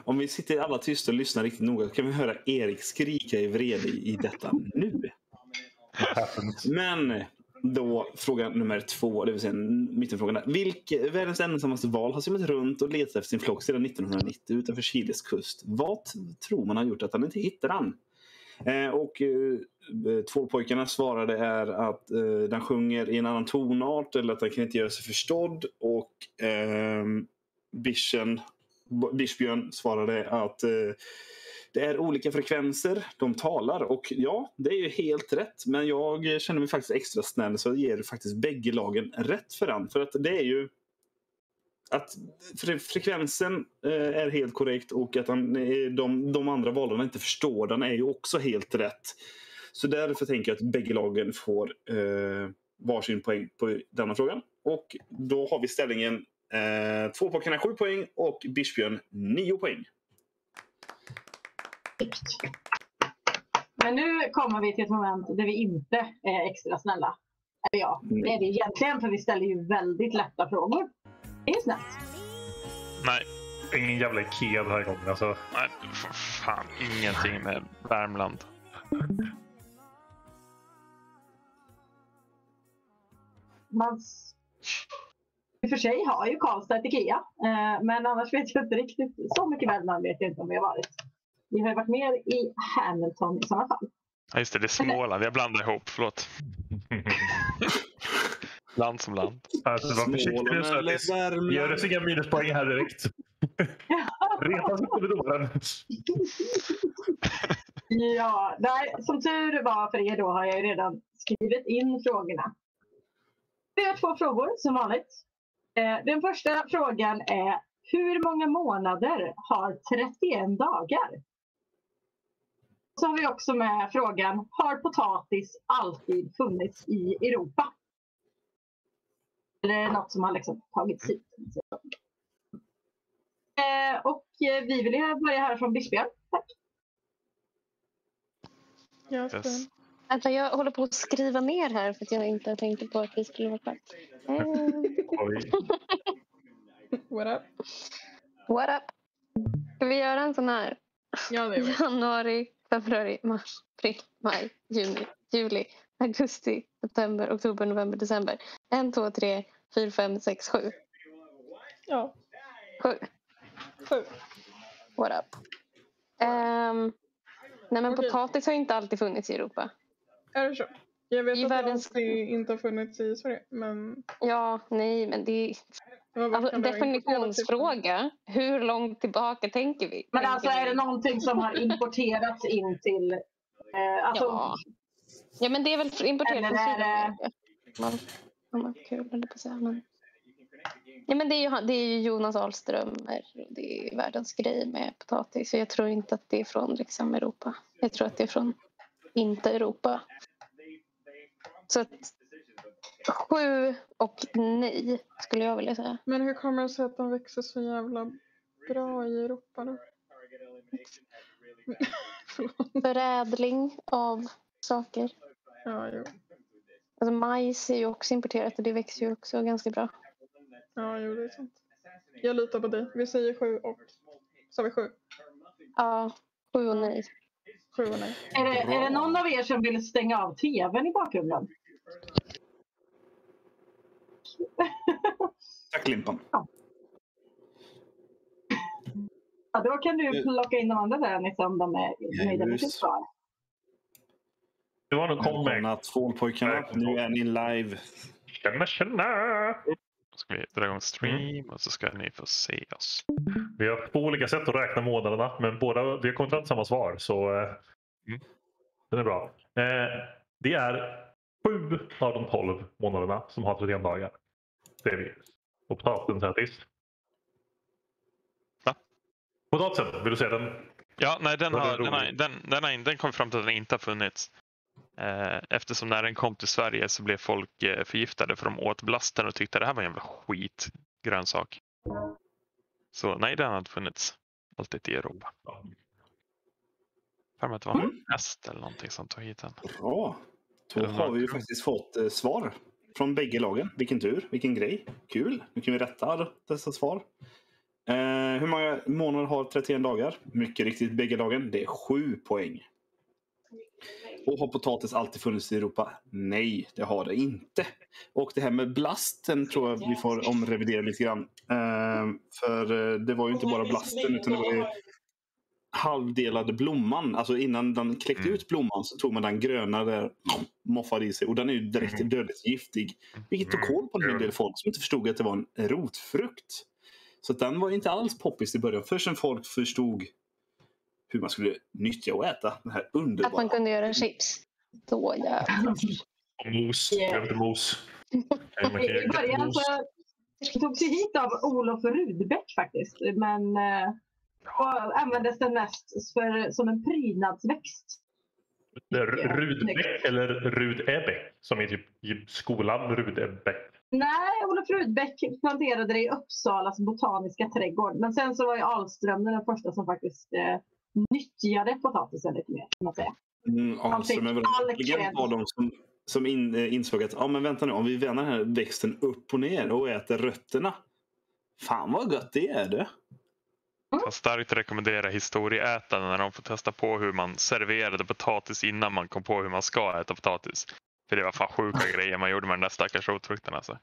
Speaker 1: Om vi sitter alla tysta och lyssnar riktigt noga kan vi höra Erik skrika i vrede i detta nu. [laughs] Men då fråga nummer två, det vill säga mittenfrågan. Världens ensammaste val har simmat runt och letat efter sin flock sedan 1990 utanför Chiles kust. Vad tror man har gjort att han inte hittar den? Eh, och eh, tvålpojkarna svarade är att eh, den sjunger i en annan tonart eller att den kan inte göra sig förstådd. Och eh, Bischen, Bischbjörn svarade att eh, det är olika frekvenser de talar och ja, det är ju helt rätt. Men jag känner mig faktiskt extra snäll så jag ger faktiskt bägge lagen rätt för den. För att det är ju att fre frekvensen eh, är helt korrekt och att han, eh, de, de andra valarna inte förstår den är ju också helt rätt. Så därför tänker jag att bägge lagen får eh, varsin poäng på denna frågan. Och då har vi ställningen eh, två pojkarna 7 poäng och Bishbjörn 9 poäng.
Speaker 2: Men nu kommer vi till ett moment där vi inte är extra snälla. Eller ja, det är det egentligen för vi ställer ju väldigt lätta frågor. Det är snällt.
Speaker 5: Nej,
Speaker 4: Ingen jävla Ikea den här gången alltså.
Speaker 5: nej, för fan ingenting med Värmland.
Speaker 2: Man... I och för sig har ju Karlstad ett Ikea. Eh, men annars vet jag inte riktigt. Så mycket Värmland vet jag inte om vi har varit. Vi har ju varit mer i Hamilton i sådana fall.
Speaker 5: Ja, just det, det är Småland. Jag blandar ihop. Förlåt. [laughs] Land som land.
Speaker 4: Alltså, var försiktig nu Sötis. Gör oss inga minuspoäng här direkt. Retas inte med domaren.
Speaker 2: Ja, nej, som tur var för er då har jag ju redan skrivit in frågorna. Vi har två frågor som vanligt. Eh, Den första frågan är hur många månader har 31 dagar? Så har vi också med frågan har potatis alltid funnits i Europa? Eller är det något som har liksom tagits hit? Eh, Och eh, vi vill börja här från Bispebjerg. Tack.
Speaker 3: Yes.
Speaker 5: Yes.
Speaker 6: Vänta, jag håller på att skriva ner här för att jag inte tänkte på att vi skulle vara klart. Eh. [laughs]
Speaker 3: What up?
Speaker 6: what up? Ska vi göra en sån här?
Speaker 3: Ja, det.
Speaker 6: Januari, februari, mars, april, maj, juni, juli, augusti, september, oktober, november, december. En, två, tre, fyra, fem, sex, sju.
Speaker 3: Ja,
Speaker 6: Sju.
Speaker 3: sju.
Speaker 6: What up? Ehm, nej men potatis har inte alltid funnits i Europa.
Speaker 3: Är det så? Jag vet
Speaker 6: I
Speaker 3: att det
Speaker 6: världens-
Speaker 3: alltid inte har funnits i Sverige, men...
Speaker 6: Ja, nej men det är
Speaker 3: det
Speaker 6: alltså,
Speaker 3: det
Speaker 6: definitionsfråga. Hur långt tillbaka tänker vi?
Speaker 2: Men
Speaker 6: Tänker
Speaker 2: alltså är
Speaker 6: vi-
Speaker 2: det någonting som har importerats in till... Eh, alltså,
Speaker 6: Ja. Ja men det är väl importerat från
Speaker 2: är det-
Speaker 6: Sydamerika. Man, kul eller på att säga. Men... Ja men det är, ju, det är ju Jonas Ahlströmer och det är världens grej med potatis. Så jag tror inte att det är från liksom, Europa. Jag tror att det är från inte Europa. Så att, Sju och nej, skulle jag vilja säga.
Speaker 3: Men hur kommer det sig att de växer så jävla bra i Europa då? [laughs]
Speaker 6: Förädling av saker.
Speaker 3: Ja, jo.
Speaker 6: Alltså majs är ju också importerat och det växer ju också ganska bra.
Speaker 3: Ja, jo, det är sant. Jag litar på dig. Vi säger sju och... Sa vi sju?
Speaker 6: Ja, sju och nej.
Speaker 3: Sju och nej.
Speaker 2: Är det, är det någon av er som vill stänga av tvn i bakgrunden?
Speaker 1: Tack Limpan.
Speaker 2: Ja, då kan du plocka in de andra där Nisse, om de är nöjda med sitt svar.
Speaker 4: Det var nog comeback.
Speaker 1: Tvålpojkarna. Nu är ni live.
Speaker 4: Tjena, tjena!
Speaker 5: Då ska vi dra igång stream och så ska ni få se oss.
Speaker 4: Vi har två olika sätt att räkna månaderna, men båda, vi har kommit fram till samma svar. Så eh,
Speaker 5: Mm.
Speaker 4: den är bra. Eh, det är sju av de tolv månaderna som har 31 dagar. Det är vi. Och potatisen säger sist.
Speaker 5: Va?
Speaker 4: Potatisen, vill du säga den?
Speaker 5: Ja, nej, den, har, den, har, den, den, har, den kom fram till att den inte har funnits. Eh, Eftersom när den kom till Sverige så blev folk eh, förgiftade för de åt blasten och tyckte det här var en jävla skit grönsak. Så nej, den har inte funnits. Alltid i Europa.
Speaker 4: Ja.
Speaker 5: För mig att det var
Speaker 1: Mm.
Speaker 5: en häst eller någonting som tog hit den.
Speaker 1: Bra. Då har vi ju faktiskt fått eh, svar från bägge lagen. Vilken tur, vilken grej. Kul. Nu kan vi rätta dessa svar. Eh, hur många månader har 31 dagar? Mycket riktigt, bägge lagen. Det är sju poäng. Och har potatis alltid funnits i Europa? Nej, det har det inte. Och det här med blasten tror jag vi får omrevidera lite grann. Eh, för eh, det var ju inte bara blasten utan det var ju halvdelade blomman. Alltså innan den kläckte
Speaker 5: Mm.
Speaker 1: ut blomman så tog man den gröna där, moffade i sig och den är ju direkt
Speaker 5: Mm.
Speaker 1: dödligt giftig. Vilket tog koll på en hel del folk som inte förstod att det var en rotfrukt. Så att den var inte alls poppis i början förrän folk förstod hur man skulle nyttja och äta den här
Speaker 6: Att man
Speaker 1: underbara.
Speaker 6: kunde göra chips. Då jävlar.
Speaker 4: Och mos.
Speaker 2: Yeah. [laughs]
Speaker 4: Jag mos.
Speaker 2: I början så det togs ju hit av Olof Rudbeck faktiskt. Men då användes den mest för, som en prydnadsväxt.
Speaker 4: Är Rudbeck eller Rudebäck som är typ skolan Rudebäck.
Speaker 2: Nej, Olof Rudbeck planterade det i Uppsalas botaniska trädgård. Men sen så var ju Ahlström den första som faktiskt eh, nyttjade potatisen lite mer. Kan man säga.
Speaker 1: Mm,
Speaker 2: Han
Speaker 1: alltså,
Speaker 2: fick
Speaker 1: men
Speaker 2: all
Speaker 1: verkligen
Speaker 2: cred.
Speaker 1: var de som, som in, eh, insåg att ja, men vänta nu, om vi vänder den här växten upp och ner och äter rötterna. Fan vad gött det är det.
Speaker 5: Jag starkt rekommendera historieätarna när de får testa på hur man serverade potatis innan man kom på hur man ska äta potatis. För det var fan sjuka [laughs] grejer man gjorde med den där stackars rotfrukten alltså.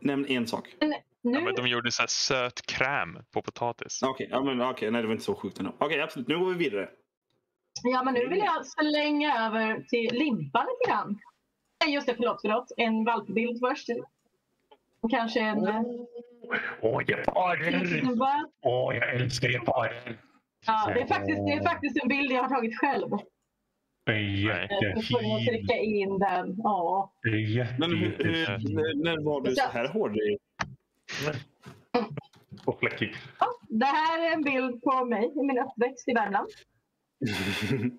Speaker 1: Nämn en sak.
Speaker 2: Nu,
Speaker 5: Ja, men de gjorde så här söt kräm på potatis.
Speaker 1: Okej, ja, men, okej, nej det var inte så sjukt ändå. Okej, absolut. Nu går vi vidare.
Speaker 2: ja, men nu vill jag slänga över till limpan lite grann. Nej, just det, förlåt, förlåt. En valpbild först. Kanske en... eh,
Speaker 4: Åh, geparder! Åh, jag älskar geparder!
Speaker 2: Ja, det är, faktiskt, det är faktiskt en bild jag har tagit själv.
Speaker 4: Jättefin.
Speaker 2: trycka in den. Ja.
Speaker 1: Men hur, hur,
Speaker 4: jättefin.
Speaker 1: när, var du så här hård?
Speaker 4: Och fläckig.
Speaker 2: Ja, det här är en bild på mig i min uppväxt i Värmland. [laughs]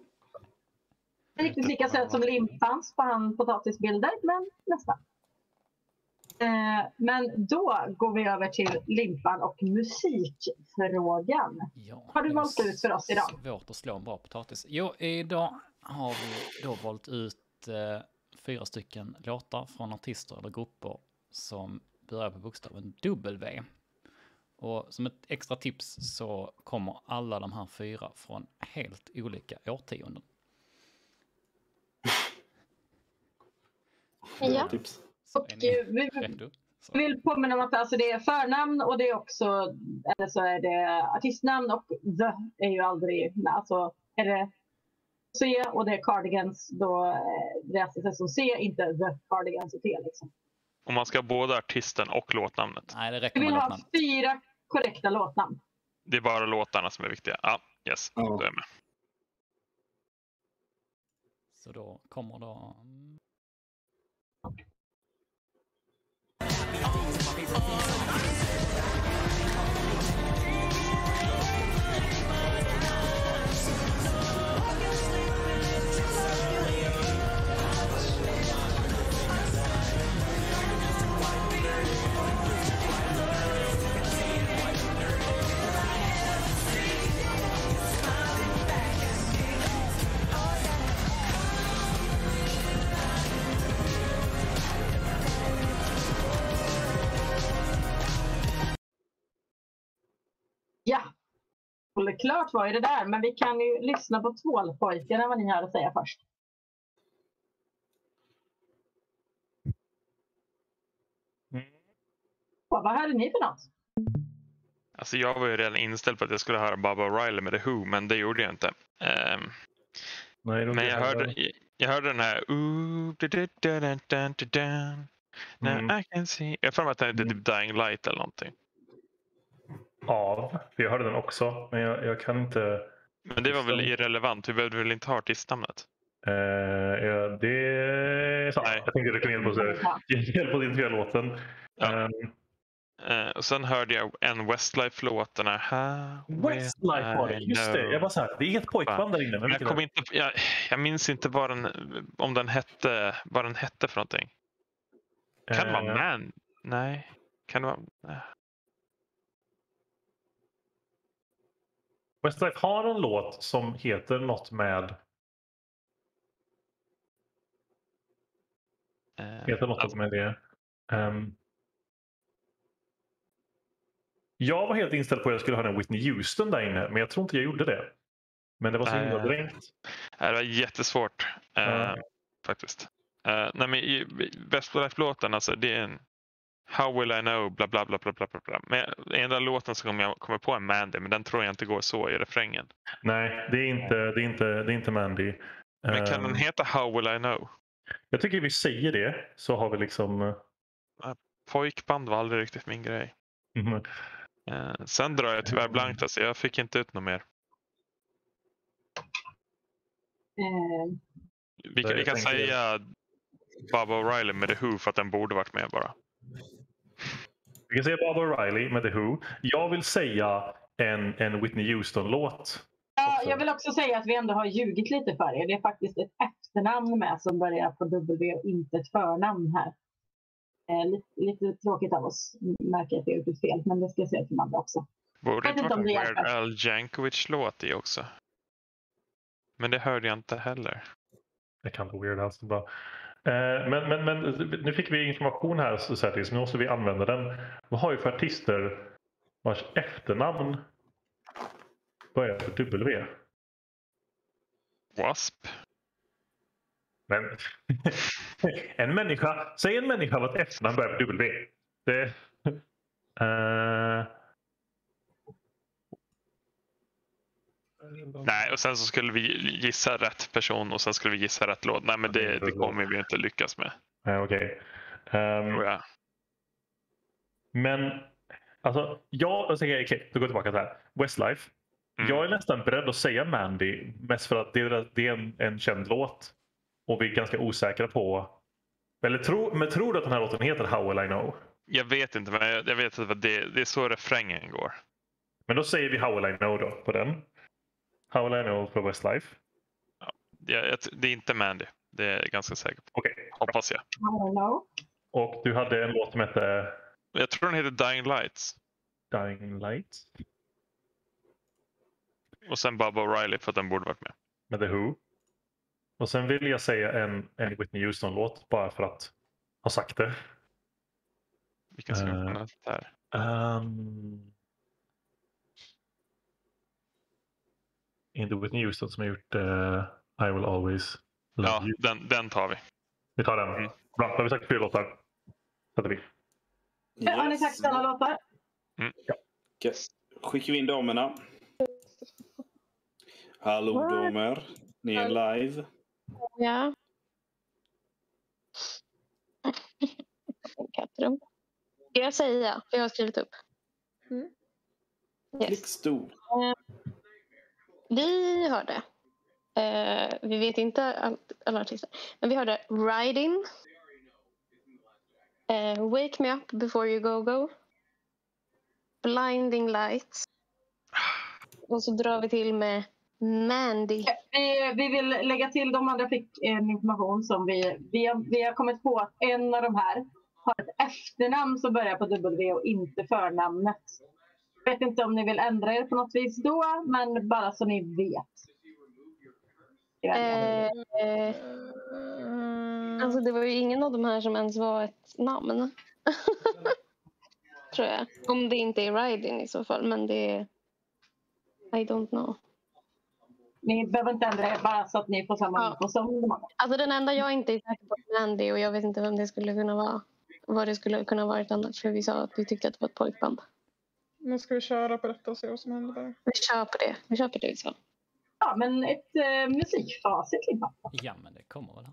Speaker 2: Riktigt lika söt som limpans på han potatisbilder, men nästan. Eh, men då går vi över till limpan och musikfrågan.
Speaker 7: Ja,
Speaker 2: Har du valt ut för oss idag?
Speaker 7: Svårt att slå en bra potatis. Jo, idag har vi då valt ut eh, fyra stycken låtar från artister eller grupper som börjar på bokstaven W. Och som ett extra tips så kommer alla de här fyra från helt olika årtionden.
Speaker 6: Ja.
Speaker 1: Tips.
Speaker 7: Så
Speaker 2: Och eh, vi vill påminna om att alltså det är förnamn och det är också eller så är det artistnamn och the är ju aldrig med. Alltså är det C och det är Cardigans då eh, läses det som C, inte the Cardigans och T. Liksom.
Speaker 5: Om man ska ha både artisten och låtnamnet.
Speaker 7: Nej, det
Speaker 2: Vi
Speaker 7: räcker
Speaker 2: vill
Speaker 7: med
Speaker 2: ha
Speaker 7: låtnamn.
Speaker 2: fyra korrekta låtnamn.
Speaker 5: Det är bara låtarna som är viktiga. Ja, yes.
Speaker 1: Ja.
Speaker 5: Då är jag med.
Speaker 7: Så då kommer då... Oh.
Speaker 2: Solklart var ju det där, men vi kan ju lyssna på tvålpojkarna vad ni har att säga först.
Speaker 4: Mm.
Speaker 2: Och vad hörde ni för något?
Speaker 5: Alltså jag var ju redan inställd på att jag skulle höra Baba O'Reilly med The Who, men det gjorde jag inte. Ehm,
Speaker 4: Nej,
Speaker 5: men jag hörde, jag hörde den här... Ooh, du, du, du, du, du. Now
Speaker 4: Mm.
Speaker 5: I can see... Jag har för mig att den heter typ Dying Light eller någonting.
Speaker 4: Av. för Jag hörde den också, men jag, jag kan inte...
Speaker 5: Men det var väl irrelevant. Vi behövde väl inte ha artistnamnet?
Speaker 4: Eh, ja, det är sant.
Speaker 5: Nej.
Speaker 4: Jag tänkte rycka ner på, så här-
Speaker 2: Ja. [laughs]
Speaker 4: ge hjälp på din tredje låten.
Speaker 5: Ja.
Speaker 4: Ehm,
Speaker 5: Eh, och sen hörde jag en Westlife-låt. Den här... How
Speaker 4: Westlife var det, just det. Jag bara så här, det är inget pojkband där inne. Men
Speaker 5: jag, kom inte, jag, jag minns inte vad den, om den hette, vad den hette för någonting. Kan det vara
Speaker 4: Eh,
Speaker 5: Man? Nej. Kan det vara...
Speaker 4: Westlife har en låt som heter något med...
Speaker 5: Eh,
Speaker 4: Heter något med det. Ehm, jag var helt inställd på att jag skulle ha en Whitney Houston där inne, men jag tror inte jag gjorde det. Men det var så himla
Speaker 5: Eh,
Speaker 4: dränkt.
Speaker 5: det var jättesvårt eh,
Speaker 4: Ja.
Speaker 5: faktiskt. Eh, nej, men Westlife-låten, alltså det är en How will I know, bla bla bla bla bla bla. bla. Men enda låten som jag kommer på är Mandy, men den tror jag inte går så i refrängen.
Speaker 4: Nej, det är inte, det är inte, det är inte Mandy.
Speaker 5: Men kan
Speaker 4: Ehm,
Speaker 5: den heta How will I know?
Speaker 4: Jag tycker vi säger det, så har vi liksom... eh,
Speaker 5: Pojkband var aldrig riktigt min grej.
Speaker 4: mm,
Speaker 5: Eh, sen drar jag tyvärr blankt, alltså jag fick inte ut något mer.
Speaker 2: Eh,
Speaker 5: Vi vi kan
Speaker 4: tänker-
Speaker 5: säga Baba O'Reilly med The Who för att den borde varit med bara.
Speaker 4: Vi kan säga Bob O'Reilly med The Who. Jag vill säga en, en Whitney Houston-låt.
Speaker 2: ja, jag vill också säga att vi ändå har ljugit lite för er. Det är faktiskt ett efternamn med som börjar på W och inte ett förnamn här. Eh, lite, lite tråkigt av oss. Märker att jag har gjort ett fel, men det ska jag säga till de andra också.
Speaker 5: Borde inte
Speaker 2: om
Speaker 5: en Weird. Al Jankovic-låt i också. Men det hörde jag inte heller.
Speaker 4: Det kan vara weird alltså. Bra. Eh, men, men, men nu fick vi information här, så nu måste vi använda den. Vad har vi för artister vars efternamn börjar på W?
Speaker 5: Wasp?
Speaker 4: Men [laughs] en människa, säg en människa vars efternamn börjar på W. Det, [laughs] eh,
Speaker 5: Nej, och sen så skulle vi gissa rätt person och sen skulle vi gissa rätt låt. Nej, men det, det kommer vi inte lyckas med.
Speaker 4: nej, okej. Ehm,
Speaker 5: Tror jag.
Speaker 4: Men alltså, jag, okej, då går jag tillbaka till det här. Westlife.
Speaker 5: Mm.
Speaker 4: Jag är nästan beredd att säga Mandy mest för att det är, det är en, en känd låt. Och vi är ganska osäkra på... Eller tro, men tror du att den här låten heter How Will I Know?
Speaker 5: Jag vet inte, men jag, jag vet att det, det är så refrängen går.
Speaker 4: Men då säger vi How Will I Know då på den. How Will I Know på Westlife.
Speaker 5: Jag, jag, det är inte Mandy. Det är jag ganska säker på.
Speaker 4: Okej.
Speaker 5: Hoppas jag.
Speaker 4: Och du hade en låt som hette
Speaker 5: Jag tror den heter Dying Lights.
Speaker 4: Dying Light
Speaker 5: Och sen Baba O'Reilly för att den borde varit med.
Speaker 4: med The Who. Och sen vill jag säga en, en Whitney Houston-låt bara för att ha sagt det.
Speaker 5: Vilken
Speaker 4: Eh.
Speaker 5: kunna det här?
Speaker 4: Um, inte Whitney Houston som har gjort eh, I will always love
Speaker 5: Ja,
Speaker 4: you.
Speaker 5: den, den tar vi.
Speaker 4: Vi tar den.
Speaker 5: Mm.
Speaker 4: Bra, då har vi sagt fyra låtar. Sätter vi.
Speaker 2: Eh, Har ni sagt alla låtar?
Speaker 1: Okej. Skickar vi in damerna. Hallå
Speaker 6: What?
Speaker 1: damer. Ni är live.
Speaker 6: Ja. [laughs] Kattrum. Ska jag säga? För jag har skrivit upp.
Speaker 3: Mm.
Speaker 6: Yes.
Speaker 1: Klick stor.
Speaker 6: Vi hörde. Eh, vi vet inte allt, alla artister. Men vi hörde Riding. Eh, Wake Me Up Before You Go Go. Blinding Lights. Och så drar vi till med Mandy.
Speaker 2: Vi, vi vill lägga till, de andra fick eh, en information som vi, vi, har, vi har kommit på att en av de här har ett efternamn som börjar på W och inte förnamnet. Jag vet inte om ni vill ändra er på något vis då, men bara så ni vet.
Speaker 6: Eh, eh, alltså det var ju ingen av de här som ens var ett namn. [laughs] Tror jag. Om det inte är Riding i så fall. Men det I don't know.
Speaker 2: Ni behöver inte ändra er bara så att ni får samma
Speaker 6: Ja.
Speaker 2: info som de andra.
Speaker 6: Alltså den enda jag inte är säker på är Mandy och jag vet inte vem det skulle kunna vara. Vad det skulle kunna vara annat för vi sa att vi tyckte att det var ett pojkband.
Speaker 3: Nu ska vi köra på detta och se vad som händer där.
Speaker 6: Vi kör på det. Vi kör på det sa.
Speaker 2: Ja, men ett eh, musikfacit Limpan.
Speaker 7: Ja, men det kommer väl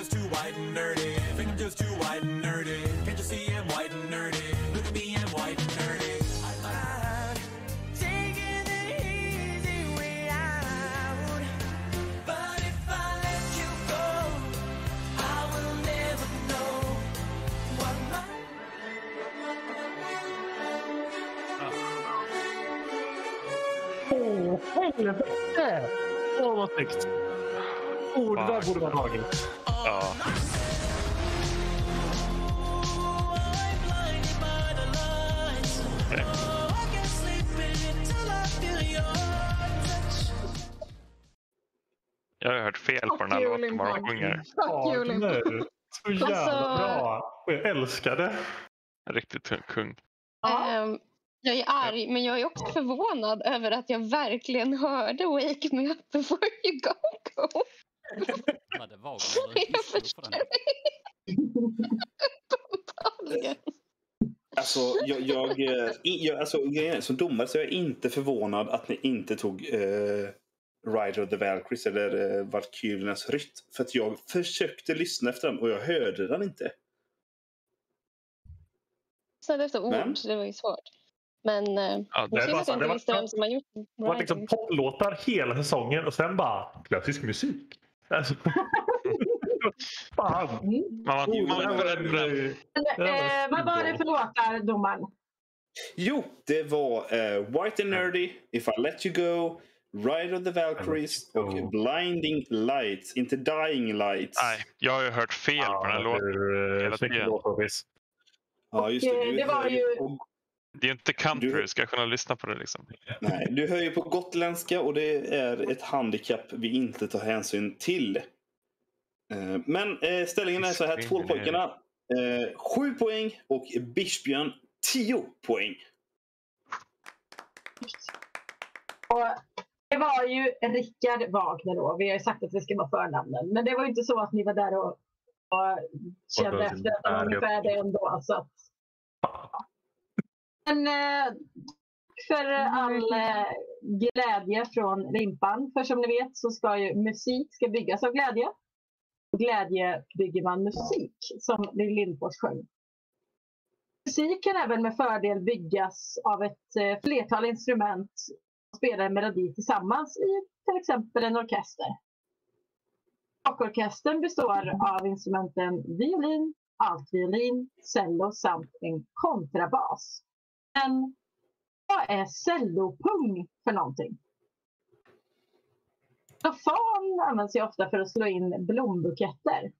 Speaker 8: just too white and nerdy. Think I'm just too white and nerdy. Can't you see I'm
Speaker 4: helvete! Åh, vad snyggt! Oh, det där borde vara tagit.
Speaker 5: Ja. Jag har hört fel på den här låten bara
Speaker 3: Limpan.
Speaker 5: sjunger.
Speaker 4: Så jävla
Speaker 6: Alltså-
Speaker 4: bra! Jag älskar det.
Speaker 5: Riktigt kung- kung.
Speaker 2: Ja.
Speaker 6: Jag är arg, men jag är också förvånad över att jag verkligen hörde Wake Me Up Before You Go Go.
Speaker 7: Ja, det var
Speaker 6: Jag förstår. Uppenbarligen.
Speaker 1: Alltså, jag, jag, eh, jag, alltså, grejen är, som domare så är jag inte förvånad att ni inte tog eh, Rider of the Valkyries eller eh, Valkyriernas rytt. För att jag försökte lyssna efter den och jag hörde den inte.
Speaker 6: Så efter ord,
Speaker 1: Men?
Speaker 6: så det var ju svårt. Men eh,
Speaker 5: Ja,
Speaker 6: det synd att
Speaker 4: så-
Speaker 6: jag inte
Speaker 4: var-
Speaker 6: visste vem som har gjort
Speaker 4: Det var liksom poplåtar hela säsongen och sen bara klassisk musik. Alltså, [laughs] fan!
Speaker 2: Mm.
Speaker 5: Man,
Speaker 4: Oh,
Speaker 5: var den.
Speaker 4: var-
Speaker 2: Men,
Speaker 4: var
Speaker 2: eh, vad var det för låtar, domaren?
Speaker 1: Jo, det var eh, White and Nerdy, If I Let You Go, Ride of the Valkyries och Blinding Lights. Inte Dying Lights.
Speaker 5: Nej, jag har ju hört fel på den här låten. hela
Speaker 4: eh,
Speaker 5: tiden.
Speaker 1: Ja, just det.
Speaker 2: Eh, det var ju-
Speaker 5: Det är inte country,
Speaker 1: Du-
Speaker 5: ska jag kunna lyssna på det liksom?
Speaker 1: nej, du hör ju på gotländska och det är ett handikapp vi inte tar hänsyn till. Eh, Men eh, ställningen är så här. Tvålpojkarna eh, 7 poäng och Bispbjörn 10 poäng.
Speaker 2: Och det var ju Rickard Wagner då. Vi har ju sagt att det ska vara förnamnen. Men det var ju inte så att ni var där och, och kände efter att det var ungefär det ändå. Så att, men eh, för all eh, glädje från Limpan. För som ni vet så ska ju musik ska byggas av glädje. Glädje bygger man musik, som Lill Lindfors sjöng. Musik kan även med fördel byggas av ett eh, flertal instrument och spela en melodi tillsammans i till exempel en orkester. Rockorkestern består av instrumenten violin, altviolin, cello samt en kontrabas. Men vad är cellopung för någonting? Xylofon används ju ofta för att slå in blombuketter.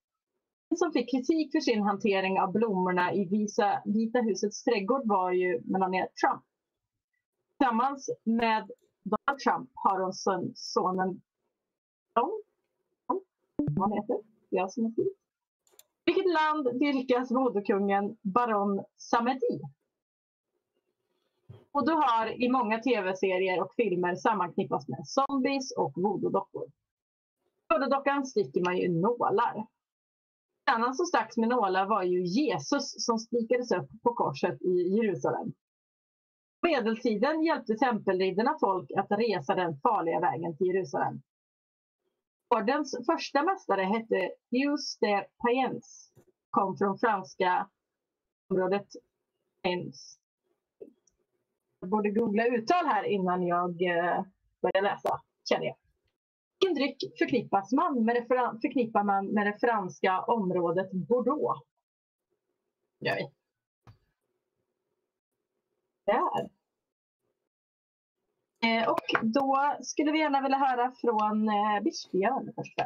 Speaker 2: Den som fick kritik för sin hantering av blommorna i Visa, Vita husets trädgård var ju Melania Trump. Tillsammans med Donald Trump har hon son, sonen Tom. Vad han heter, jag som är. Vilket land dyrkas vodokungen Baron Samedi? Och du har i många tv-serier och filmer sammanknippats med zombies och voodoo-dockor. Voodoo-dockan sticker man ju nålar. En annan som stacks med nålar var ju Jesus som spikades upp på korset i Jerusalem. På medeltiden hjälpte tempelriddarna folk att resa den farliga vägen till Jerusalem. Ordens första mästare hette Hughes de Payens. Kom från franska området Payens. Jag borde googla uttal här innan jag eh, börjar läsa, känner jag. Vilken dryck förknippas man med det, förknippar man med det franska området Bordeaux? Gör vi. Där. Eh, och då skulle vi gärna vilja höra från eh, Bispbjörn först.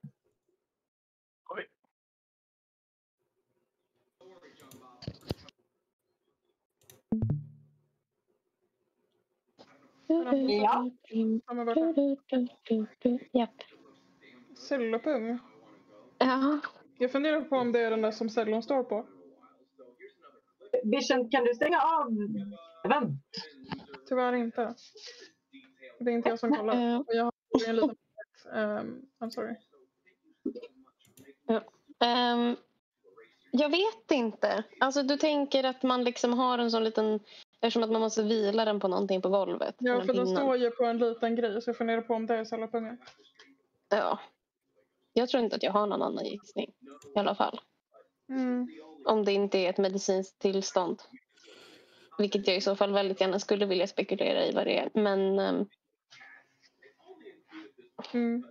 Speaker 2: Ja.
Speaker 6: Japp.
Speaker 3: Cellopung?
Speaker 6: Ja.
Speaker 3: Jag funderar på om det är den där som cellon står på.
Speaker 2: Vision, kan du stänga av tvn?
Speaker 3: Tyvärr inte. Det är inte jag som kollar. Och jag har en liten... Um, I'm sorry.
Speaker 6: ehm, jag vet inte. Alltså du tänker att man liksom har en sån liten... Eftersom att man måste vila den på någonting på golvet.
Speaker 3: Ja, för den står ju på en liten grej så jag funderar på om det är cellopungen.
Speaker 6: Ja. Jag tror inte att jag har någon annan gissning. I alla fall.
Speaker 3: Mm.
Speaker 6: Om det inte är ett medicinskt tillstånd. Vilket jag i så fall väldigt gärna skulle vilja spekulera i vad det är. Men ehm,
Speaker 3: Mm.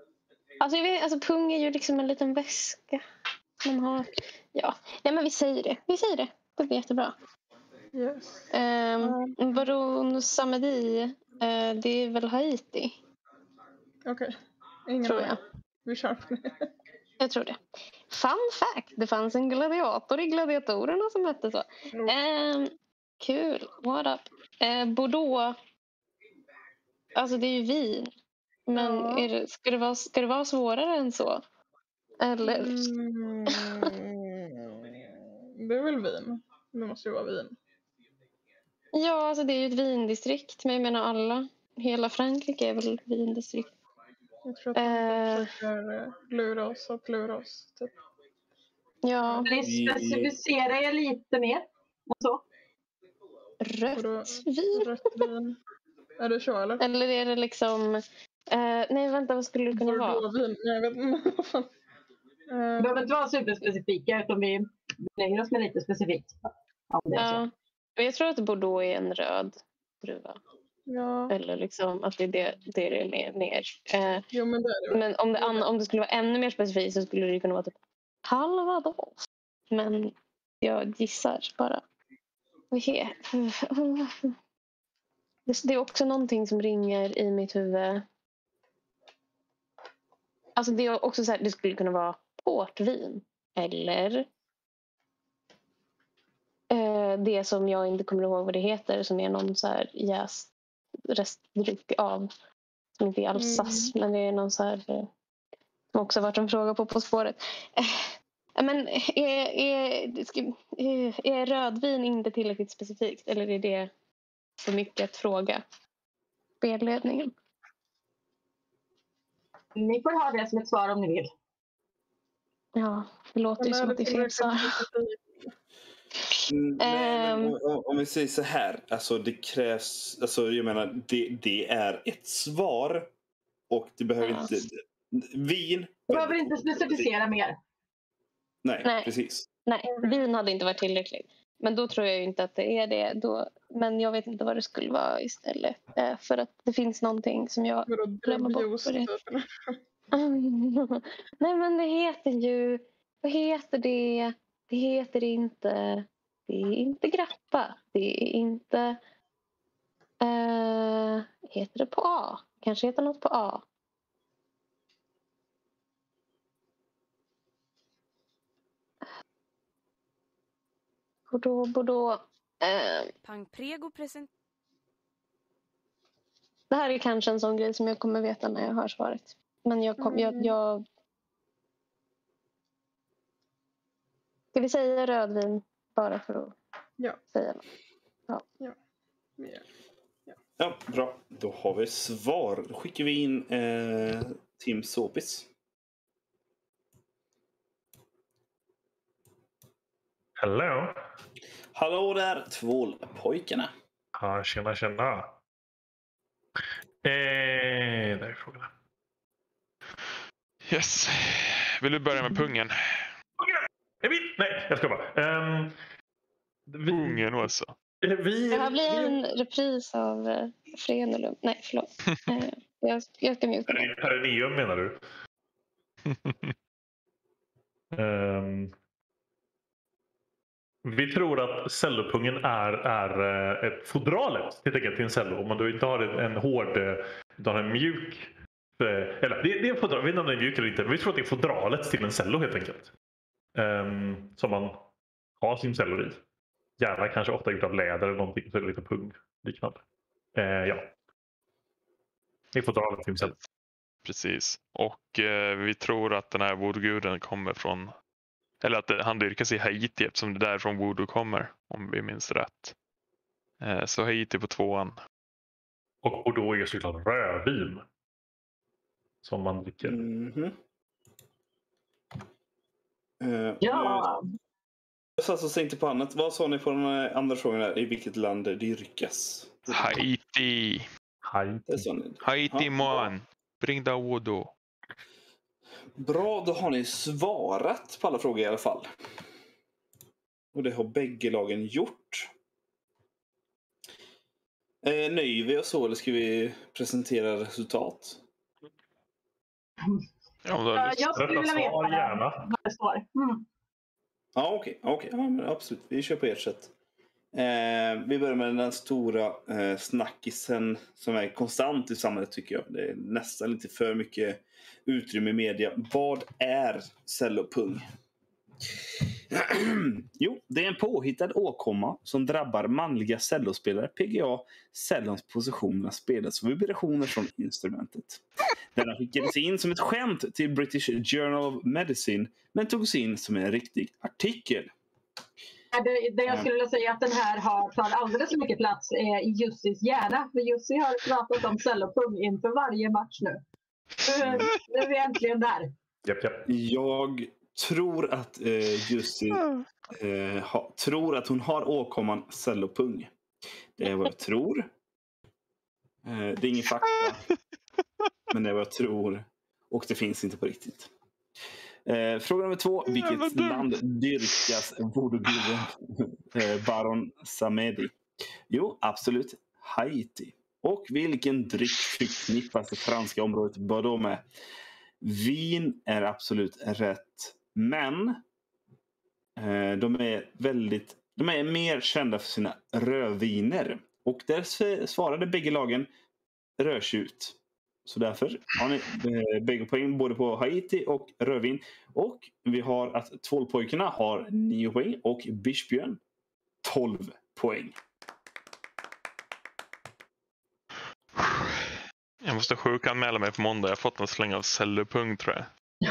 Speaker 6: alltså, vet, alltså pung är ju liksom en liten väska. Man har... Ja, Nej, men vi säger det. Vi säger det. Det blir jättebra.
Speaker 3: Yes.
Speaker 6: Baron Samedi, eh, det är väl Haiti,
Speaker 3: Okej. Ingen
Speaker 6: tror
Speaker 3: aning.
Speaker 6: jag.
Speaker 3: Vi kör på det.
Speaker 6: Jag tror det. Fun fact, det fanns en gladiator i gladiatorerna som hette så.
Speaker 3: Mm.
Speaker 6: Ehm, kul, what up? Eh, Bordeaux, alltså det är ju vin. Men
Speaker 3: Ja.
Speaker 6: är det, ska, det vara, ska det vara svårare än så? Eller?
Speaker 3: Mm. Det är väl vin? Det måste ju vara vin.
Speaker 6: Ja, alltså det är ju ett vindistrikt. Men jag menar alla. Hela Frankrike är väl vindistrikt.
Speaker 3: Jag tror att de
Speaker 6: Eh.
Speaker 3: försöker lura oss att lura oss. Typ.
Speaker 6: Ja,
Speaker 2: Ni specificerar er lite mer. Och så.
Speaker 6: Rött vin.
Speaker 3: Rött vin. Är det så eller?
Speaker 6: Eller är det liksom... Eh, nej, vänta, vad skulle det kunna vara?
Speaker 3: Jag vet inte. [laughs] Eh,
Speaker 2: behöver inte vara superspecifika utan vi nöjer oss med lite specifikt. Om det är så.
Speaker 6: Ja. Men jag tror att Bordeaux är en röd druva.
Speaker 3: ja,
Speaker 6: Eller liksom att det är det det är mer. mer. Eh,
Speaker 3: jo men det är det.
Speaker 6: men om det, om det skulle vara ännu mer specifikt så skulle det kunna vara typ Calvados. Men jag gissar bara. [laughs] Det det är också någonting som ringer i mitt huvud. Alltså det är också så här, det skulle kunna vara portvin. Eller det som jag inte kommer ihåg vad det heter. Som är någon så här jäst restdryck av. Som inte är Alsace men det är någon så här. Eh, som också varit en fråga på På spåret. Eh, men är, är, ska- är, rödvin inte tillräckligt specifikt? Eller är det för mycket att fråga? Spelledningen.
Speaker 2: Ni får ha det som ett svar om ni vill.
Speaker 6: Ja, det låter ju som att det är fel svar.
Speaker 1: Mm, nej, men
Speaker 6: Ehm.
Speaker 1: om, om vi säger så här, alltså det krävs, alltså jag menar det, det är ett svar och det behöver
Speaker 6: Ja.
Speaker 1: inte, vin.
Speaker 2: Du behöver inte specificera mer.
Speaker 1: Nej,
Speaker 6: Nej.
Speaker 1: precis.
Speaker 6: Nej, vin hade inte varit tillräckligt. Men då tror jag ju inte att det är det. Då, men jag vet inte vad det skulle vara istället. Eh, för att det finns någonting som jag... Glömma bort det
Speaker 3: typ? [laughs]
Speaker 6: Nej men det heter ju... Vad heter det? Det heter inte... Det är inte grappa. Det är inte... Eh, heter det på A? Kanske heter något på A. Bordeaux, Bordeaux. Eh,
Speaker 9: Pang Prego presenterar
Speaker 6: det här är kanske en sån grej som jag kommer veta när jag hör svaret. Men jag, kom, jag,
Speaker 3: Mm.
Speaker 6: jag... Ska vi säga rödvin bara för att
Speaker 3: Ja.
Speaker 6: säga något?
Speaker 3: Ja.
Speaker 1: Ja, bra. Då har vi svar. Då skickar vi in eh, Tim Sopis.
Speaker 4: Hello!
Speaker 1: Hallå där, tvålpojkarna.
Speaker 4: Ja, tjena, tjena. Eh, där är frågorna.
Speaker 5: Yes. Vill du börja med pungen?
Speaker 4: Är vi? Nej, jag ska bara. Um, vi,
Speaker 5: Pungen alltså.
Speaker 4: vi,
Speaker 6: Det här blir
Speaker 4: vi-
Speaker 6: en repris av uh, Frenulum. Nej, förlåt. [laughs] Eh, jag, jag ska mjuka ner.
Speaker 4: Perineum menar du? [laughs] Ehm, vi tror att cellopungen är, är eh, ett fodralet helt enkelt till en cello. Om man då inte har en, hård, eh, utan en mjuk. eh, Eller det, det är en fodral, jag vet inte om den är mjuk eller inte. Men vi tror att det är fodralet till en cello helt enkelt. Ehm, som man har sin cello i. Gärna kanske ofta gjort av läder eller någonting. Så är det lite pung liknande. Eh, ja. Det är fodralet till en cello.
Speaker 5: Precis. Och eh, vi tror att den här voodoo-guden kommer från, eller att det- han dyrkas i Haiti eftersom det är därifrån voodoo kommer, om vi minns rätt. Eh, så Haiti på tvåan.
Speaker 4: Och, och då är såklart rödvin. Som man dricker.
Speaker 1: Mhm. Eh,
Speaker 2: Ja,
Speaker 1: Jag satt och tänkte på annat. Vad sa ni på den andra frågan? Där? I vilket land det dyrkas?
Speaker 5: Haiti!
Speaker 4: Haiti.
Speaker 5: Haiti man! Bring the voodoo!
Speaker 1: Bra, då har ni svarat på alla frågor i alla fall. Och det har bägge lagen gjort. Eh, nöjer vi oss så eller ska vi presentera resultat? [laughs]
Speaker 5: Ja, om du har
Speaker 2: Ja,
Speaker 5: lust.
Speaker 2: jag skulle vilja veta
Speaker 4: svar gärna.
Speaker 2: vad det står. Mm.
Speaker 1: Ja, okej. okej. Ja, men absolut. Vi kör på ert sätt. Eh, vi börjar med den stora eh, snackisen som är konstant i samhället tycker jag. Det är nästan lite för mycket utrymme i media. Vad är cellopung? [clears throat] jo, det är en påhittad åkomma som drabbar manliga cellospelare, PGA. Cellons positioner spelas som vibrationer från instrumentet. Denna skickades in som ett skämt till British Journal of Medicine men togs in som en riktig artikel.
Speaker 2: Det, det jag skulle vilja säga att den här har tar alldeles för mycket plats är i Jussis hjärna. För Jussi har pratat om cellopung inför varje match nu. Nu nu är vi äntligen där.
Speaker 4: Japp, japp.
Speaker 1: Jag tror att eh, Jussi eh, ha, tror att hon har åkomman cellopung. Det är vad jag tror. Eh, det är ingen fakta. Men det är vad jag tror. Och det finns inte på riktigt. Eh, fråga nummer två. Vilket land dyrkas voodoo-guden eh, Baron Samedi? Jo, absolut Haiti. Och vilken dryck förknippas det franska området Bordeaux med? Vin är absolut rätt. Men eh, de är väldigt de är mer kända för sina rödviner. Och där svarade bägge lagen rödtjut. Så därför har ni eh, bägge poäng både på Haiti och rödvin. Och vi har att tvålpojkarna har 9 poäng och Bispbjörn 12 poäng.
Speaker 5: Jag måste sjukanmäla mig på måndag. Jag har fått en släng av cellopung tror jag.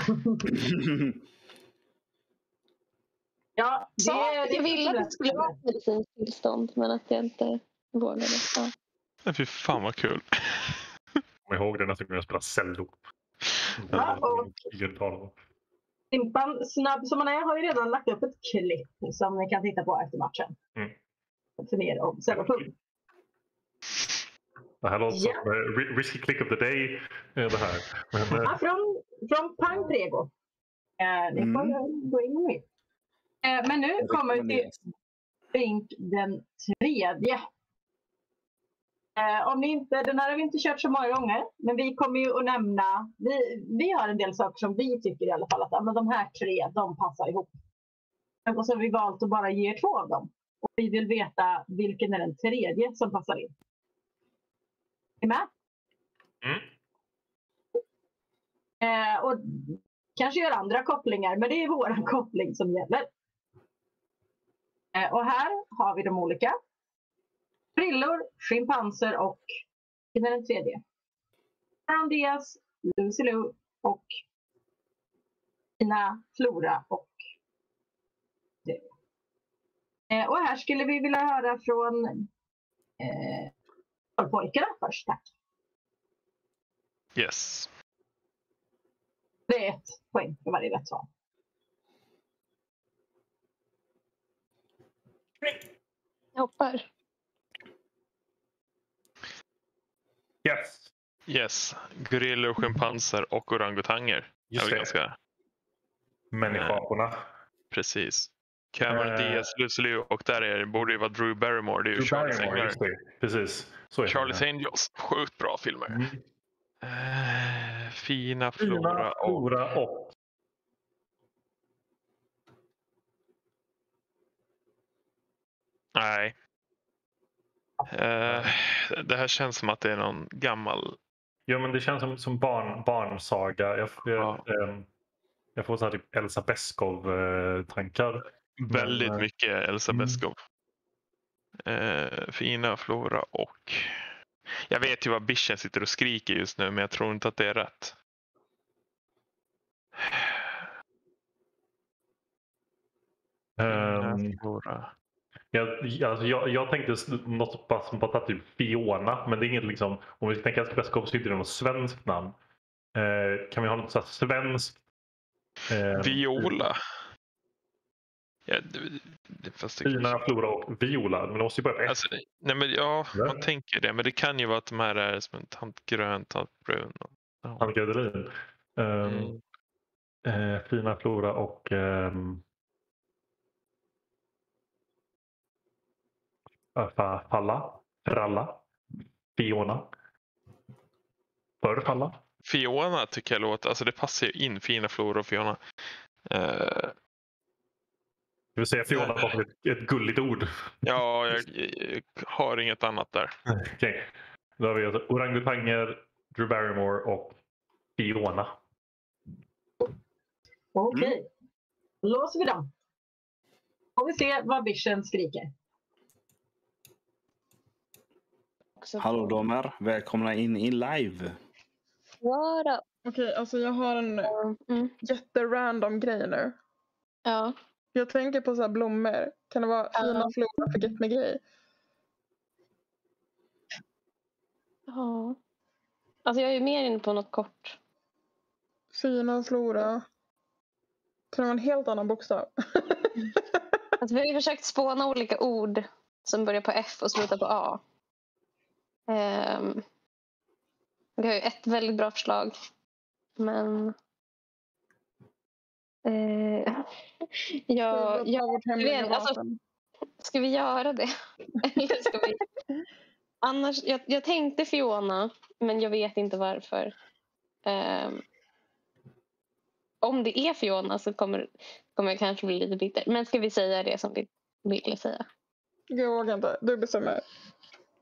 Speaker 5: [laughs]
Speaker 2: Ja, det,
Speaker 6: Så
Speaker 2: det
Speaker 6: jag ville att det skulle vara ett medicinskt tillstånd men att jag inte vågade. Ja.
Speaker 5: Fy fan vad kul.
Speaker 4: Kom ihåg det nästa gång jag spelar cello.
Speaker 2: Ja, och-
Speaker 4: om.
Speaker 2: Simpan, snabb som han är, har ju redan lagt upp ett klipp som ni kan titta på efter matchen.
Speaker 4: Mm.
Speaker 2: För mer om cellopung.
Speaker 4: Det här låter som eh, ri- risky click of the day. eh, Det här. Men, eh,
Speaker 2: Ja, från, från Pang Prego. Eh, ni får
Speaker 1: Mm.
Speaker 2: gå in in. Eh, men nu kommer vi till drink den tredje. Eh, om ni inte, den här har vi inte kört så många gånger, men vi kommer ju att nämna, vi, vi har en del saker som vi tycker i alla fall att men de här tre, de passar ihop. Och så har vi valt att bara ge er två av dem. Och vi vill veta vilken är den tredje som passar in. Är ni med?
Speaker 4: Mm.
Speaker 2: Eh, och kanske gör andra kopplingar, men det är vår [laughs] koppling som gäller. Eh, och här har vi de olika. Frillor, schimpanser och vilken är den tredje? Diaz, Lucy Lou och Tina Flora och eh, och här skulle vi vilja höra från eh, pojkarna först. Tack.
Speaker 5: Yes.
Speaker 2: Det är ett poäng för varje rätt svar.
Speaker 6: Jag hoppar.
Speaker 4: Yes.
Speaker 5: Yes. Gorillor, schimpanser och orangutanger.
Speaker 4: Just det.
Speaker 5: ganska
Speaker 4: Människoaporna.
Speaker 5: precis. Cameron
Speaker 4: Eh.
Speaker 5: Diaz, Lucy Liu och där är, borde det vara Drew Barrymore. Det är ju
Speaker 4: Drew
Speaker 5: Charles
Speaker 4: Barrymore. Precis. Så är det.
Speaker 5: Charles Angels. Sjukt bra filmer.
Speaker 4: Mm.
Speaker 5: Eh, fina
Speaker 4: Fina,
Speaker 5: Flora och...
Speaker 4: Flora och...
Speaker 5: Nej. Eh, det här känns som att det är någon gammal...
Speaker 4: Ja, men det känns som, som barn, barnsaga. Jag, jag, ehm, jag får så här typ Elsa Beskow-tankar.
Speaker 5: Väldigt
Speaker 4: eh,
Speaker 5: mycket Elsa
Speaker 4: mm.
Speaker 5: Beskow. Eh, fina Flora och... Jag vet ju vad Bishen sitter och skriker just nu men jag tror inte att det är rätt. Flora.
Speaker 4: Jag, alltså jag, jag tänkte något så pass som bara typ Fiona, men det är inget liksom, om vi tänker spräskkopp så är det något svenskt namn. Eh, kan vi ha något så här svenskt? eh,
Speaker 5: Viola. Ja, det, det, fast det
Speaker 4: Fina, Flora och Viola, men de måste ju börja på.
Speaker 5: Alltså, nej men ja,
Speaker 4: Ja.
Speaker 5: man tänker det. Men det kan ju vara att de här är som en tant grön, tant brun. och- Ja.
Speaker 4: Annika Ödelin. Ehm,
Speaker 5: Mm.
Speaker 4: eh, Fina, Flora och ehm, äh, Fa- Falla, Fralla, Fiona. Förr Falla.
Speaker 5: Fiona tycker jag låter, alltså det passar ju in, fina Flora och Fiona. Eh,
Speaker 4: Det vill säga Fiona bara som ett, ett gulligt ord.
Speaker 5: ja, jag, jag har inget annat där.
Speaker 4: Okej. Då har vi alltså orangutanger, Drew Barrymore och Fiona.
Speaker 2: Okej. Då låser vi dem. Får vi se vad Vision skriker.
Speaker 6: Också
Speaker 1: Hallå damer, välkomna in i live.
Speaker 6: What up?
Speaker 3: Okej, alltså jag har en
Speaker 6: Mm.
Speaker 3: jätterandom grej nu.
Speaker 6: Ja.
Speaker 3: Jag tänker på så här blommor. Kan det vara
Speaker 6: Ja.
Speaker 3: fina Flora Forget Me-grej?
Speaker 6: ja. Alltså jag är ju mer inne på något kort.
Speaker 3: Fina Flora. Kan det vara en helt annan bokstav? [laughs]
Speaker 6: Alltså vi har ju försökt spåna olika ord som börjar på F och slutar på A. Um, vi har ju ett väldigt bra förslag. Men... Eh, [laughs] ja,
Speaker 3: Ta
Speaker 6: ja,
Speaker 3: vårt hemliga
Speaker 6: vet, alltså- ska vi göra det? [laughs] Eller ska vi... Annars, jag, jag tänkte Fiona, men jag vet inte varför. Ehm, om det är Fiona så kommer, kommer jag kanske bli lite bitter. Men ska vi säga det som vi ville säga?
Speaker 3: Jag vågar inte. Du bestämmer.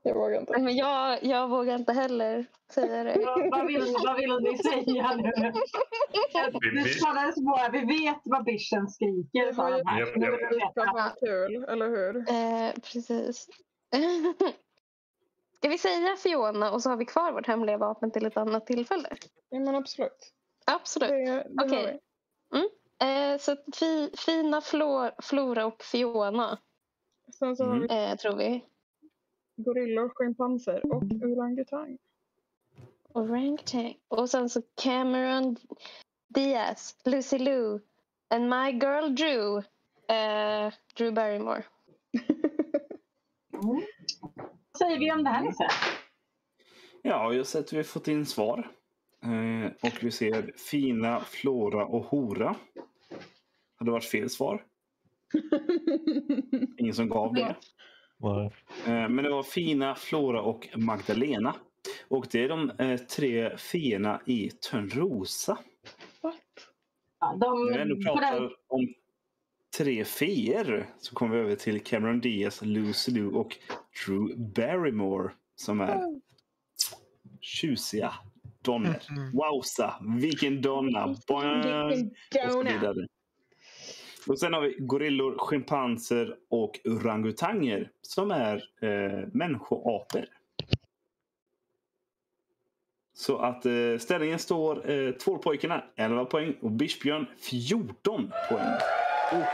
Speaker 3: Jag vågar inte.
Speaker 6: Men jag, jag vågar inte heller säga det.
Speaker 2: Vad, vill, vad vill ni säga nu? Det kändes bara, vi vet vad Vision skriker. Nu vi
Speaker 3: ska
Speaker 2: veta.
Speaker 3: vara kul, eller hur?
Speaker 6: Eh, precis. [laughs] Ska vi säga Fiona och så har vi kvar vårt hemliga vapen till ett annat tillfälle?
Speaker 3: Ja, men absolut.
Speaker 6: Absolut.
Speaker 3: Det, det
Speaker 6: Okej.
Speaker 3: har vi.
Speaker 6: Eh, så fi, fina Flor, Flora och Fiona
Speaker 3: Sen så har
Speaker 1: Mm.
Speaker 3: vi
Speaker 6: eh, tror vi.
Speaker 3: Gorillor, schimpanser och orangutang.
Speaker 6: Orangutang. Och sen så Cameron Diaz, Lucy Lou and my girl Drew. Eh, Drew Barrymore.
Speaker 2: Mm. Vad säger vi om det här Nisse?
Speaker 1: Ja, jag ser att vi har fått in svar. Eh, och vi ser fina, Flora och hora. Hade varit fel svar. [laughs] Ingen som gav det.
Speaker 4: Nej.
Speaker 1: Eh, men det var fina, Flora och Magdalena. Och det är de eh, tre feerna i Törnrosa.
Speaker 3: What?
Speaker 2: Ja, de,
Speaker 1: När vi ändå
Speaker 2: på den,
Speaker 1: pratar om tre feer så kommer vi över till Cameron Diaz, Lucy Liu och Drew Barrymore som är tjusiga donnor. Wowza, vilken donna!
Speaker 3: Vilken
Speaker 1: vidare. Och sen har vi gorillor, schimpanser och orangutanger som är eh, människoapor. Så att eh, ställningen står eh, tvålpojkarna 11 poäng och Bispbjörn 14 poäng. Och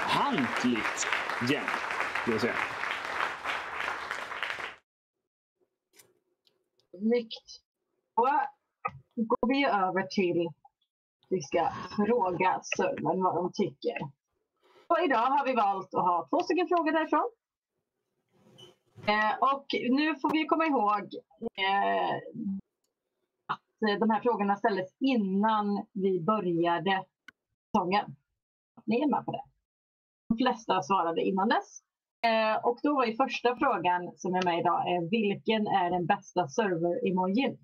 Speaker 1: hantligt jämnt, skulle jag säga.
Speaker 2: Snyggt. Då går vi över till vi ska fråga servern vad de tycker. Och idag har vi valt att ha två stycken frågor därifrån. Eh, och nu får vi komma ihåg eh, att de här frågorna ställdes innan vi började säsongen. Ni är med på det? De flesta svarade innan dess. Eh, och då var ju första frågan som är med idag är vilken är den bästa server-emojin?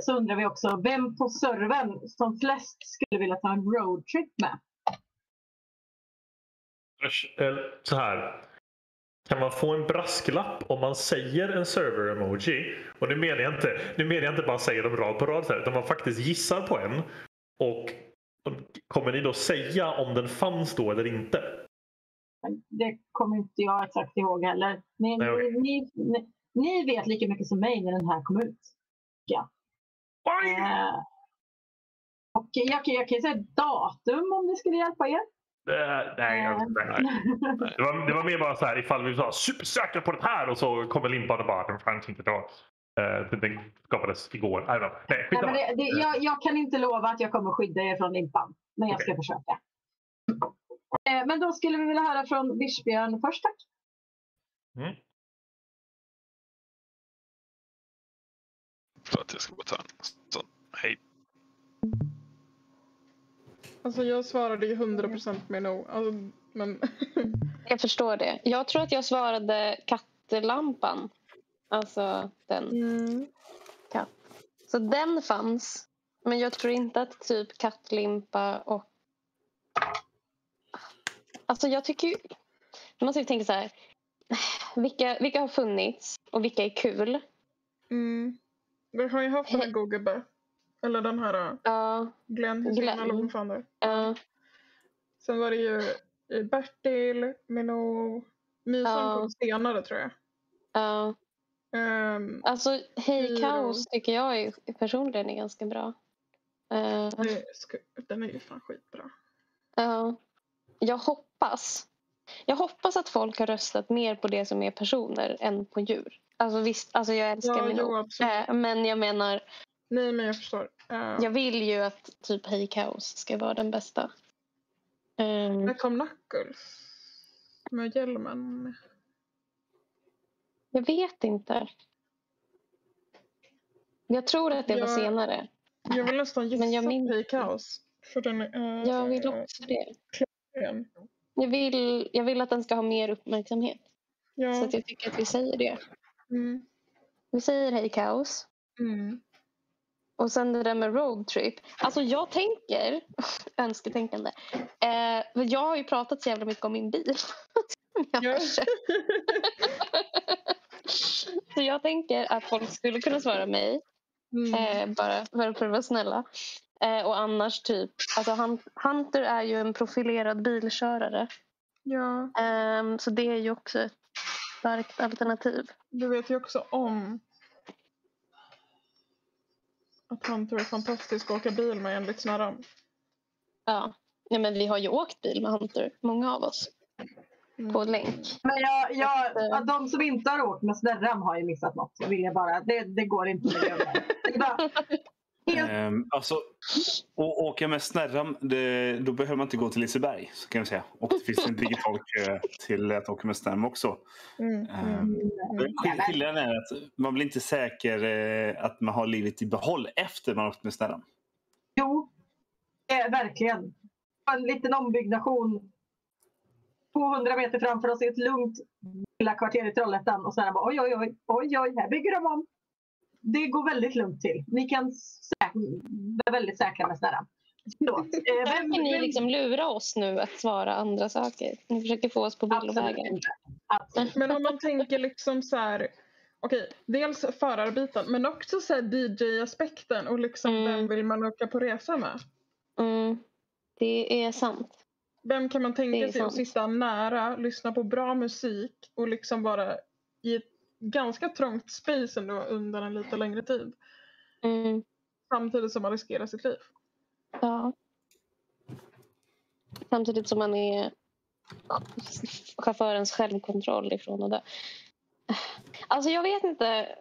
Speaker 2: Så undrar vi också vem på servern som flest skulle vilja ta en roadtrip med?
Speaker 4: Eh, Så här. Kan man få en brasklapp om man säger en server-emoji? Och nu menar jag inte, nu menar jag inte bara säger dem rad på rad, här, utan man faktiskt gissar på en. Och kommer ni då säga om den fanns då eller inte?
Speaker 2: Det kommer inte jag exakt ihåg heller. Ni,
Speaker 4: Nej, okej.
Speaker 2: ni, ni, ni vet lika mycket som mig när den här kom ut.
Speaker 4: Oj!
Speaker 2: Eh, och jag, kan- jag kan säga datum om det skulle hjälpa er.
Speaker 4: Eh, nej, jag- nej, nej. Det var, det var mer bara så här ifall vi var supersäkra på det här och så kommer limpan och bara den fanns inte då. Eh, den- skapades igår. I don't. Nej,
Speaker 2: Nej, men det, det, jag, jag kan inte lova att jag kommer skydda er från limpan, men jag ska försöka. Eh, men då skulle vi vilja höra från Bischbjörn först, tack.
Speaker 4: Mm.
Speaker 5: Förlåt, jag ska ta en sån. Hej.
Speaker 3: Alltså jag svarade ju 100% med no. Alltså, men [laughs]
Speaker 6: Jag förstår det. Jag tror att jag svarade kattlampan. Alltså den
Speaker 3: mm.
Speaker 6: katt. Så den fanns. Men jag tror inte att typ kattlimpa och... Alltså jag tycker ju... Man måste ju tänka så här. Vilka, vilka har funnits och vilka är kul?
Speaker 3: Mm. Vi har ju haft den här Gogebe. Eller den här uh, Glenn
Speaker 6: Glenn.
Speaker 3: eller vad fan det
Speaker 6: ja,
Speaker 3: Sen var det ju Bertil, Minot, Mysan
Speaker 6: Ja.
Speaker 3: kom senare tror jag.
Speaker 6: ja.
Speaker 3: Ehm,
Speaker 6: Alltså Hej. Kaos tycker jag är, personligen är ganska bra.
Speaker 3: Sku- den är ju fan skitbra.
Speaker 6: Ja. Jag hoppas. Jag hoppas att folk har röstat mer på det som är personer än på djur. Alltså visst, alltså jag älskar
Speaker 3: Ja,
Speaker 6: min
Speaker 3: jo,
Speaker 6: äh, Men jag menar,
Speaker 3: Nej men jag förstår. Uh,
Speaker 6: jag vill ju att typ Hej Kaos ska vara den bästa. Ehm,
Speaker 3: När kom Knuckles? Med hjälmen.
Speaker 6: jag vet inte. Jag tror att det var
Speaker 3: Jag-
Speaker 6: senare.
Speaker 3: Jag vill nästan gissa
Speaker 6: Men jag minns
Speaker 3: Pay Kaos. För den är...
Speaker 6: Jag vill också det. Jag vill, jag vill att den ska ha mer uppmärksamhet. Så
Speaker 3: Ja.
Speaker 6: att jag tycker att vi säger det.
Speaker 3: Mm.
Speaker 6: Vi säger Hej Kaos.
Speaker 3: Mm.
Speaker 6: Och sen det där med roadtrip. Alltså jag tänker, [laughs] önsketänkande. Eh, jag har ju pratat så jävla mycket om min bil. [laughs] Jag [laughs] så jag tänker att folk skulle kunna svara mig.
Speaker 3: Mm.
Speaker 6: Eh, bara för att vara snälla. Eh, och annars typ, alltså Han- Hunter är ju en profilerad bilkörare.
Speaker 3: Ja,
Speaker 6: Ehm, så det är ju också ett starkt alternativ.
Speaker 3: du vet ju också om att Hunter är fantastisk att åka bil med enligt Snärran.
Speaker 6: Ja. ja, men vi har ju åkt bil med Hunter, många av oss,
Speaker 3: Mm.
Speaker 6: på länk.
Speaker 2: Men jag, jag,
Speaker 6: Att, eh,
Speaker 2: de som inte har åkt med snärran har ju missat något. Vill jag bara. Det, det går inte att lägga [laughs]
Speaker 1: Ehm, alltså, att åka med snärran, det, då behöver man inte gå till Liseberg. Så kan jag säga. Och det finns en digital kö till att åka med snärran också.
Speaker 3: Mm.
Speaker 1: Ehm,
Speaker 3: Mm.
Speaker 1: skill- Skillnaden är att man blir inte säker eh, att man har livet i behåll efter man har åkt med snärran.
Speaker 2: Jo, eh, verkligen. En liten ombyggnation 200 meter framför oss i ett lugnt lilla kvarter i Trollhättan och sen bara oj, oj, oj, oj, oj, här bygger de om. Det går väldigt lugnt till. Ni kan vara väldigt säkra med snärran. Förlåt. [laughs] Eh, vem-
Speaker 6: Försöker ni
Speaker 2: vem-
Speaker 6: liksom lura oss nu att svara andra saker? Ni försöker få oss på villovägar.
Speaker 3: Men om man tänker liksom så här. Okej, dels förarbiten men också så här DJ-aspekten och liksom
Speaker 6: Mm.
Speaker 3: vem vill man åka på resa med?
Speaker 6: Mm, det är sant.
Speaker 3: Vem kan man tänka sig att sitta nära, lyssna på bra musik och liksom vara i ett ganska trångt space ändå under en lite längre tid.
Speaker 6: Mm,
Speaker 3: Samtidigt som man riskerar sitt liv.
Speaker 6: ja. Samtidigt som man är chaufförens självkontroll ifrån och det. Alltså jag vet inte.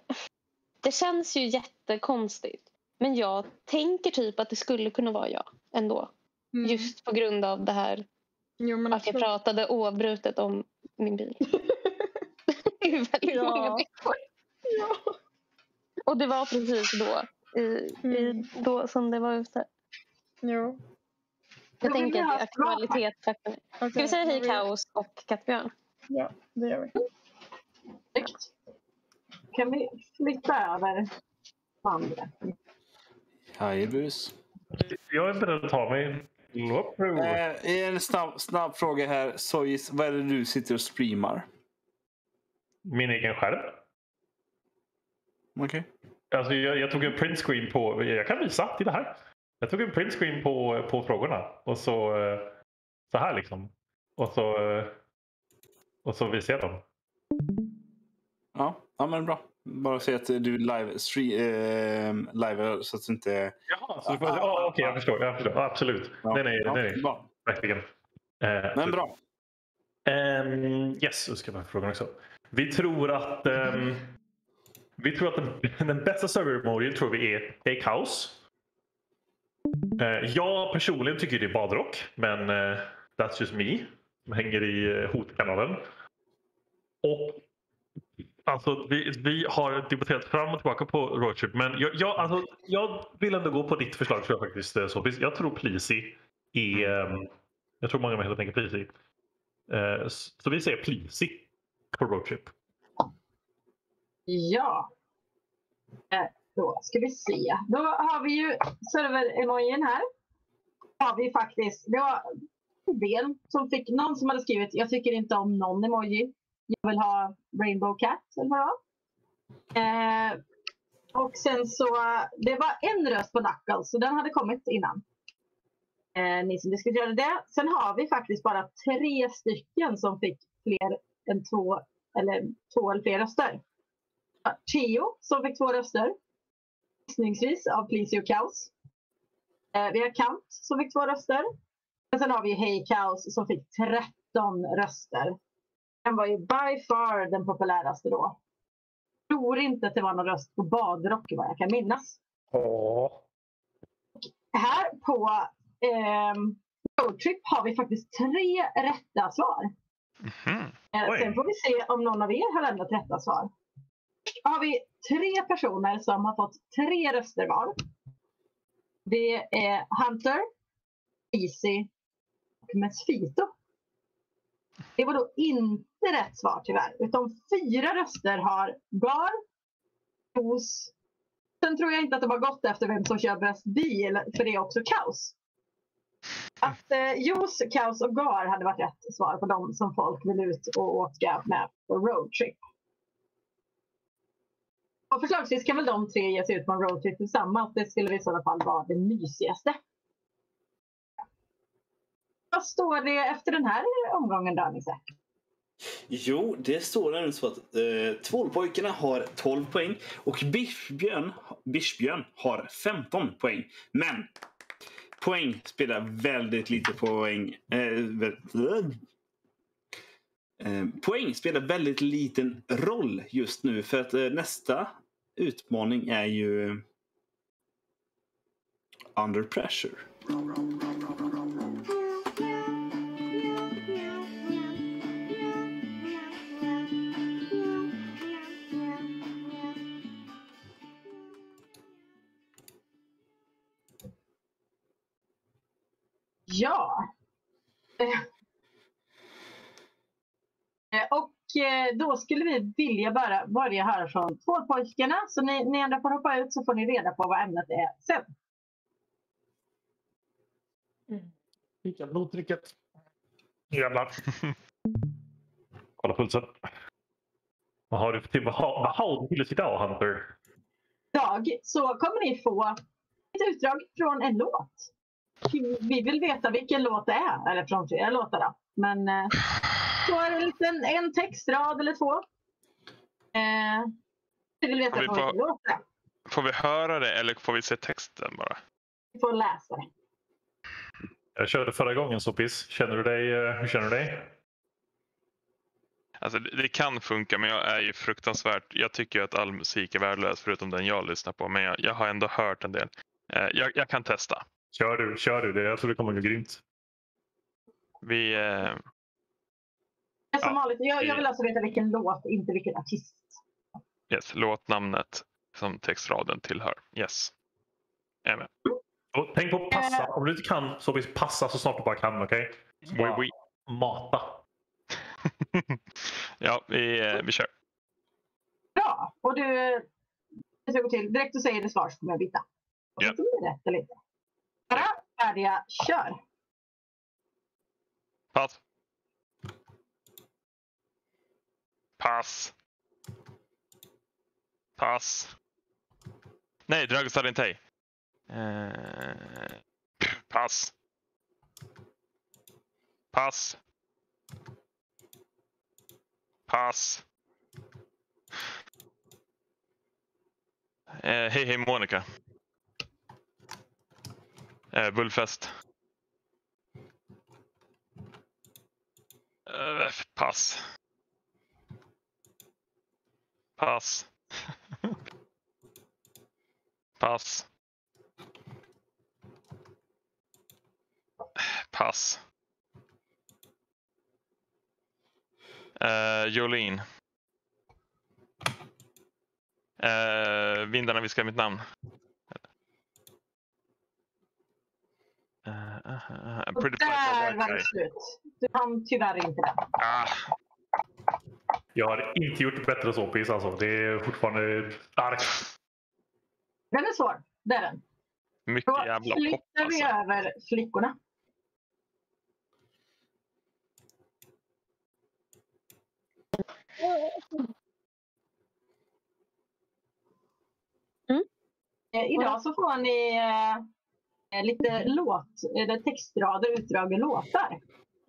Speaker 6: Det känns ju jättekonstigt. Men jag tänker typ att det skulle kunna vara jag ändå.
Speaker 3: Mm.
Speaker 6: Just på grund av det här
Speaker 3: Jo,
Speaker 6: att jag pratade oavbrutet om min bil. [laughs] Det är väldigt
Speaker 3: Ja.
Speaker 6: många veckor.
Speaker 3: ja.
Speaker 6: Och det var precis då. I, i,
Speaker 3: Mm.
Speaker 6: då som det var ute.
Speaker 3: Jo.
Speaker 6: Jag tänker att är aktualitetsfaktorn.
Speaker 3: Okej,
Speaker 6: Ska vi säga hej
Speaker 3: vi-
Speaker 6: kaos och kattbjörn?
Speaker 3: Ja, det gör vi.
Speaker 2: Snyggt. Kan vi flytta över andra?
Speaker 1: Jajebus.
Speaker 4: Jag är beredd att ta mig.
Speaker 1: Eh, en snabb, snabb fråga här. Sojis, vad är det du sitter och streamar?
Speaker 4: Min egen skärm.
Speaker 1: Okej.
Speaker 4: Alltså jag, jag tog en print screen på, jag kan visa, titta här. Jag tog en print screen på, på frågorna och så, eh, så här liksom. Och så, eh, och så visade jag dem.
Speaker 1: Ja, ja, men bra. Bara säga att du live, stream, eh, live så att du inte...
Speaker 4: Jaha, så du får, ja, okej, jag förstår. Jag förstår. Absolut.
Speaker 1: Ja,
Speaker 4: Nej, nej,
Speaker 1: ja,
Speaker 4: nej.
Speaker 1: Bra.
Speaker 4: Verkligen. Eh,
Speaker 1: Men bra.
Speaker 4: Ehm, yes, då ska jag bara fråga också. Vi tror att, ehm, vi tror att den, [laughs] den bästa server-emojin tror vi är, är kaos. Eh, jag personligen tycker det är badrock, men eh, that's just me. Som hänger i eh, hotkanalen. Och Alltså, vi, vi har debatterat fram och tillbaka på roadtrip, men jag, jag, alltså, jag vill ändå gå på ditt förslag tror jag faktiskt. Sofis. Jag tror Pleasy är... ehm, jag tror många helt enkelt s- så vi säger Pleasy på roadtrip.
Speaker 2: Ja. Eh, då ska vi se. Då har vi ju server-emojin här. Har vi faktiskt. Det var en del som fick någon som hade skrivit jag tycker inte om någon emoji. Jag vill ha Rainbow Cat eller vad det var. Eh, och sen så, det var en röst på Knuckles så alltså. den hade kommit innan. Eh, ni som diskuterade det. Sen har vi faktiskt bara tre stycken som fick fler än två eller två eller fler röster. Theo som fick två röster. Gissningsvis av och Kaos. Eh, vi har Kant som fick två röster. Och sen har vi Hey Kaos som fick 13 röster. Den var ju by far den populäraste då. Jag tror inte att det var någon röst på badrock vad jag kan minnas. Här på ehm, Roadtrip har vi faktiskt tre rätta svar. Eh,
Speaker 4: Oj.
Speaker 2: Sen får vi se om någon av er har lämnat rätta svar. Har vi tre personer som har fått tre röster var. Det är Hunter, Easy och Mesfito. Det var då inte rätt svar tyvärr. Utan fyra röster har Gar, Os. Sen tror jag inte att de har gått efter vem som kör bäst bil, för det är också kaos. Att eh, juice, Kaos och Gar hade varit rätt svar på de som folk vill ut och åka med på roadtrip. Och förslagsvis kan väl de tre ge sig ut på en roadtrip tillsammans. Det skulle i sådana fall vara det mysigaste. Vad står det efter den här omgången då, Nisse?
Speaker 1: Jo, det står nämligen så att eh, Tvålpojkarna har 12 poäng och biffbjörn Bischbjörn har 15 poäng. Men poäng spelar väldigt lite poäng. Eh, eh, poäng spelar väldigt liten roll just nu för att eh, nästa utmaning är ju Under Pressure.
Speaker 2: Bra, bra, bra, Eh, Och eh, då skulle vi vilja bara börja höra från tvåpojkarna. Så ni, ni andra får hoppa ut så får ni reda på vad ämnet är sen.
Speaker 4: Vilka blodtrycket. Jävlar. Kolla pulsen. Vad har du för typ? Vad har, du till idag Hunter?
Speaker 2: Idag så kommer ni få ett utdrag från en låt. Vi vill veta vilken låt det är. Eller från flera låtar då. Men eh, så är det en, liten, en textrad eller två. Eh, vi vill veta
Speaker 5: Har vi
Speaker 2: på
Speaker 5: på-
Speaker 2: vilken låt det är.
Speaker 5: Får vi höra det eller får vi se texten bara?
Speaker 2: Vi får läsa det.
Speaker 4: Jag körde förra gången Sopis. Känner du dig? eh, Hur känner du dig?
Speaker 5: Alltså, det, det kan funka, men jag är ju fruktansvärt... Jag tycker ju att all musik är värdelös förutom den jag lyssnar på, men jag, jag har ändå hört en del. Eh, jag, jag kan testa.
Speaker 4: Kör du, kör du. Det. Jag tror det kommer gå grymt.
Speaker 5: Vi... Eh,
Speaker 2: Som
Speaker 5: Ja,
Speaker 2: vanligt, jag, jag vill alltså veta vilken låt, inte vilken artist.
Speaker 5: yes, låtnamnet som textraden tillhör. Yes. Jag är med.
Speaker 4: Och tänk på att passa. Om du inte kan Sopis, passa så snart du bara kan. Okej?
Speaker 5: Oui, oui.
Speaker 4: Mata. [laughs]
Speaker 5: ja, vi, eh, vi kör.
Speaker 2: Bra! Och du, det ska gå till. Direkt du säger det svar så kommer jag byta. Så blir det rätt eller inte. Klara, färdiga, kör!
Speaker 5: Pass. Pass. Pass. Nej, Drago inte Eh, pass. Pass. Pass. Eh, hej hej Monica. Eh, Bullfest. Eh, pass. Pass. [laughs] Pass. Pass. Uh, Jolene. Uh, vindarna viskar mitt namn. Uh, uh, uh, pretty
Speaker 2: där var det slut. Du hann tyvärr inte det.
Speaker 5: Ah,
Speaker 4: Jag har inte gjort bättre så Piss alltså. Det är fortfarande starkt.
Speaker 2: Den är svår. Det är den.
Speaker 5: mycket
Speaker 2: Då
Speaker 5: jävla pop
Speaker 2: flyttar vi
Speaker 5: alltså.
Speaker 2: över flickorna.
Speaker 6: Mm.
Speaker 2: Eh, Idag så får ni eh, lite låt, eller textrader, utdrag ur låtar.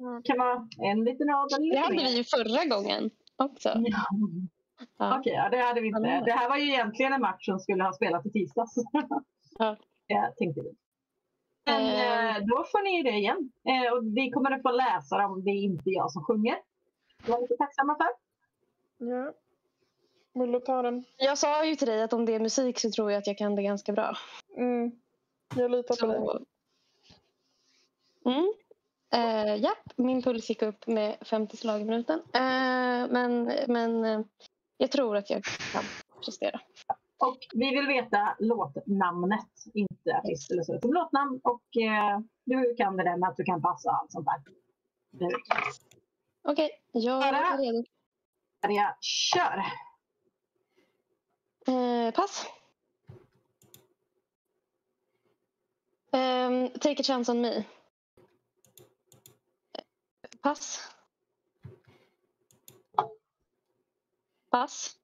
Speaker 6: Mm.
Speaker 2: Kan vara en liten rad eller
Speaker 6: Det hade vi ju förra gången också.
Speaker 2: Ja.
Speaker 6: Ja.
Speaker 2: Okej, ja, det hade vi inte.
Speaker 6: Ja.
Speaker 2: Det här var ju egentligen en match som skulle ha spelats i tisdags.
Speaker 6: Ja. [laughs]
Speaker 2: Det tänkte vi. Men
Speaker 6: Eh.
Speaker 2: eh, då får ni det igen. Eh, och vi kommer att få läsa dem. Det är inte jag som sjunger. Det var jag lite tacksamma för.
Speaker 3: Ja. Vill du ta den?
Speaker 6: Jag sa ju till dig att om det är musik så tror jag att jag kan det ganska bra.
Speaker 3: Mm. Jag litar på dig.
Speaker 6: Så... Mm. Eh, ja, min puls gick upp med 50 slag i minuten. Eh, men men eh, jag tror att jag kan prestera.
Speaker 2: Och vi vill veta låtnamnet, inte artist eller så. utan Låtnamn och eh, du kan det där med att du kan passa och allt sånt där.
Speaker 6: Okej, jag är redo.
Speaker 2: Maria, kör!
Speaker 6: Eh, pass. Um, take a chance on me. Pass. Pass.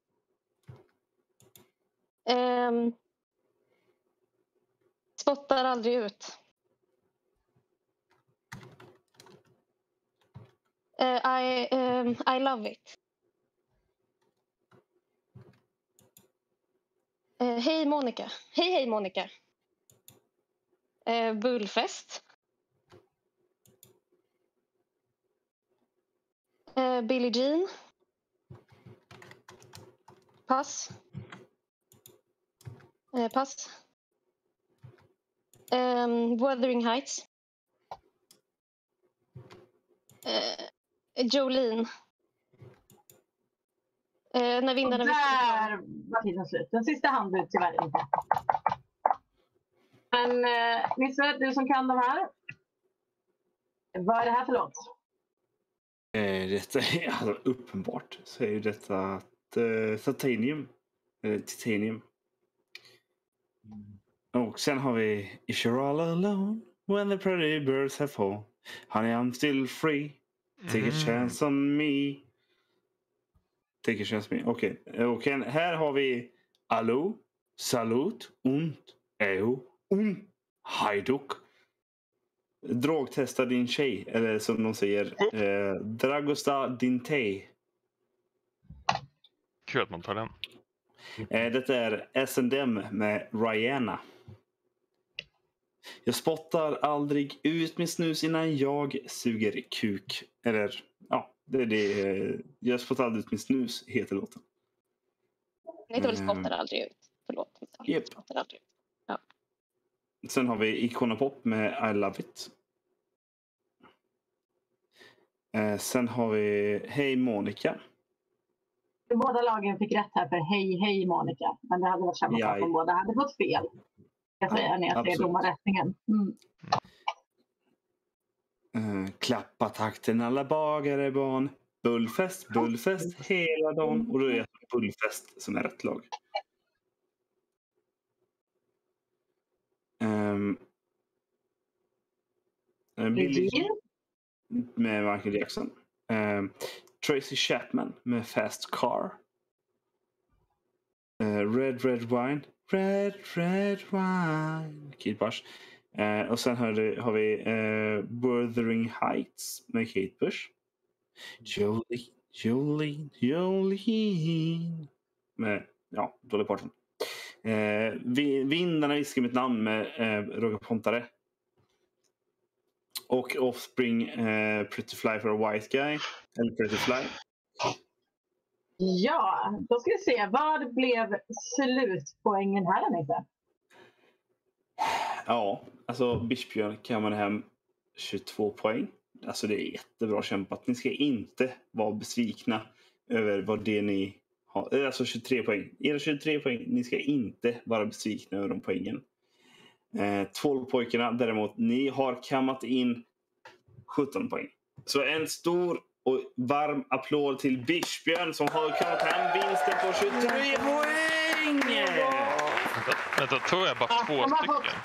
Speaker 6: Um, spottar aldrig ut. Uh, I, um, I love it. Uh, hej Monica. Hej hej Monica. Eh, bullfest. Eh, Billie Jean. Pass. Eh, pass. Ehm, Wuthering Heights. Eh, Jolene. Eh, när
Speaker 2: Och
Speaker 6: vindarna viskar.
Speaker 2: där var tiden slut. Den sista hann du tyvärr inte. Men eh, Nisse, du som kan de här. Vad är det här för låt?
Speaker 1: Eh, detta är [laughs] alltså, uppenbart så är ju detta att, eh, Titanium. Eh, titanium. Och sen har vi If you're all alone when the pretty birds have fall Honey I'm still free Take a
Speaker 5: Mm.
Speaker 1: chance on me Take a chance on me. Okej. Och en- här har vi Allo, Salut und Eo und Hajduk. Drogtesta din tjej. Eller som de säger. Eh, Dragosta din tej.
Speaker 5: Kul att man tar den.
Speaker 1: Eh, detta är S&M med Rihanna. Jag spottar aldrig ut min snus innan jag suger kuk. Eller ja, det är det. eh, Jag spottar aldrig ut min snus heter låten.
Speaker 6: Det heter väl
Speaker 1: Mm.
Speaker 6: spottar aldrig ut. Förlåt.
Speaker 1: Japp.
Speaker 6: Spottar aldrig ut.
Speaker 1: Sen har vi Icona Pop med I Love It. Eh, sen har vi Hej Monica.
Speaker 2: Båda lagen fick rätt här för hej, hej Monica. Men det hade varit samma sak om båda hade fått fel. Jag säger när jag ser
Speaker 1: absolut.
Speaker 2: domarrättningen. Mm.
Speaker 1: Eh, klappa takten alla bagare barn. Bullfest, bullfest hela dagen. Och då är det bullfest som är rätt lag. Um, Billy
Speaker 2: Jean.
Speaker 1: med Michael Jackson. Ehm, Tracy Chapman med Fast Car. Eh, Red Red Wine. Red Red Wine. Kid Bush. Eh, och sen har, har vi uh, Wuthering Heights med Kate Bush. Jolene, Jolene, Jolene. Med ja, Dolly Parton. Eh, vi- Vindarna viskar mitt namn med eh, Roger Pontare. Och Offspring eh, Pretty Fly for a White Guy. Eller Pretty Fly.
Speaker 2: Ja, då ska vi se. Vad blev slutpoängen här Anita?
Speaker 1: Ja, alltså Bispbjörn kammade hem 22 poäng. Alltså det är jättebra kämpat. Ni ska inte vara besvikna över vad det ni eh, Alltså 23 poäng. Era 23 poäng. Ni ska inte vara besvikna över de poängen. Eh, 12 pojkarna däremot, ni har kammat in 17 poäng. Så en stor och varm applåd till Bispbjörn som har kammat hem vinsten på 23 poäng!
Speaker 5: Vänta, vänta, tog jag bara
Speaker 2: Ja,
Speaker 5: två stycken?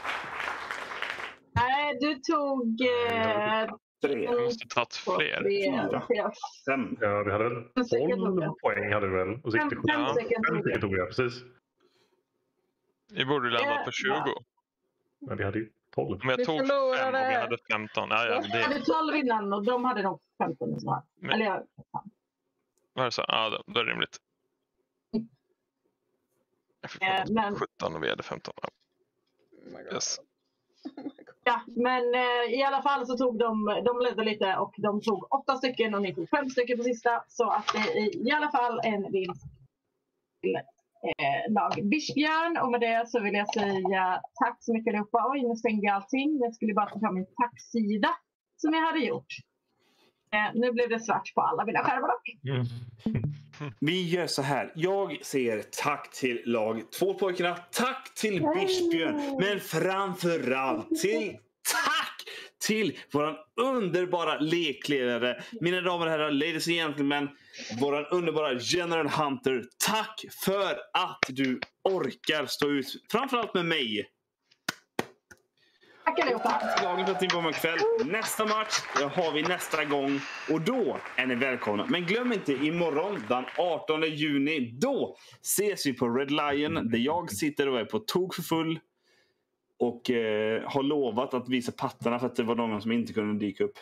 Speaker 2: Nej, du tog... Eh,
Speaker 1: Tre,
Speaker 5: Jag måste tagit fler.
Speaker 1: Fyra.
Speaker 2: fyra,
Speaker 1: fem.
Speaker 4: Ja, vi hade väl
Speaker 2: fem stycken tog
Speaker 4: 12
Speaker 2: jag.
Speaker 4: poäng hade vi väl? Och det
Speaker 2: Fem,
Speaker 4: 17.
Speaker 2: fem
Speaker 5: Ja.
Speaker 4: Fem
Speaker 2: tog
Speaker 4: stycken
Speaker 2: jag.
Speaker 4: tog jag, precis.
Speaker 5: Vi borde landat
Speaker 2: Eh,
Speaker 5: på 20.
Speaker 4: Men vi hade ju 12.
Speaker 5: Om jag tog
Speaker 3: förlorade.
Speaker 5: 5 och vi hade 15. Ja, ja, men
Speaker 2: Jag
Speaker 5: det
Speaker 2: hade 12 innan och de hade nog 15. Så här.
Speaker 5: Men-
Speaker 2: Eller jag,
Speaker 5: var det så. Ja, då, då är det rimligt. Jag fick
Speaker 2: Eh, men-
Speaker 5: 17 och vi hade 15. Ja,
Speaker 3: Oh my God.
Speaker 5: Yes
Speaker 2: ja, men eh, i alla fall så tog de, de ledde lite och de tog åtta stycken och ni tog fem stycken på sista. Så att det är i alla fall en vinst till eh, lag Bispbjörn. Och med det så vill jag säga tack så mycket allihopa. Oj, nu stängde jag allting. Jag skulle bara ta fram min tacksida som jag hade gjort. Eh, nu blev det svart på alla mina skärmar dock.
Speaker 4: Mm. [laughs]
Speaker 1: Vi gör så här. Jag säger tack till lag två pojkarna. Tack till Bispbjörn. Men framförallt till tack till våran underbara lekledare. Mina damer och herrar, ladies and gentlemen. Våran underbara General Hunter. Tack för att du orkar stå ut. Framförallt med mig.
Speaker 2: Tack allihopa.
Speaker 1: Tack för att ni var med ikväll. Nästa match har vi nästa gång och då är ni välkomna. Men glöm inte imorgon den 18 juni. Då ses vi på Red Lion där jag sitter och är på tok för full. Och eh, har lovat att visa pattarna för att det var någon som inte kunde dyka upp.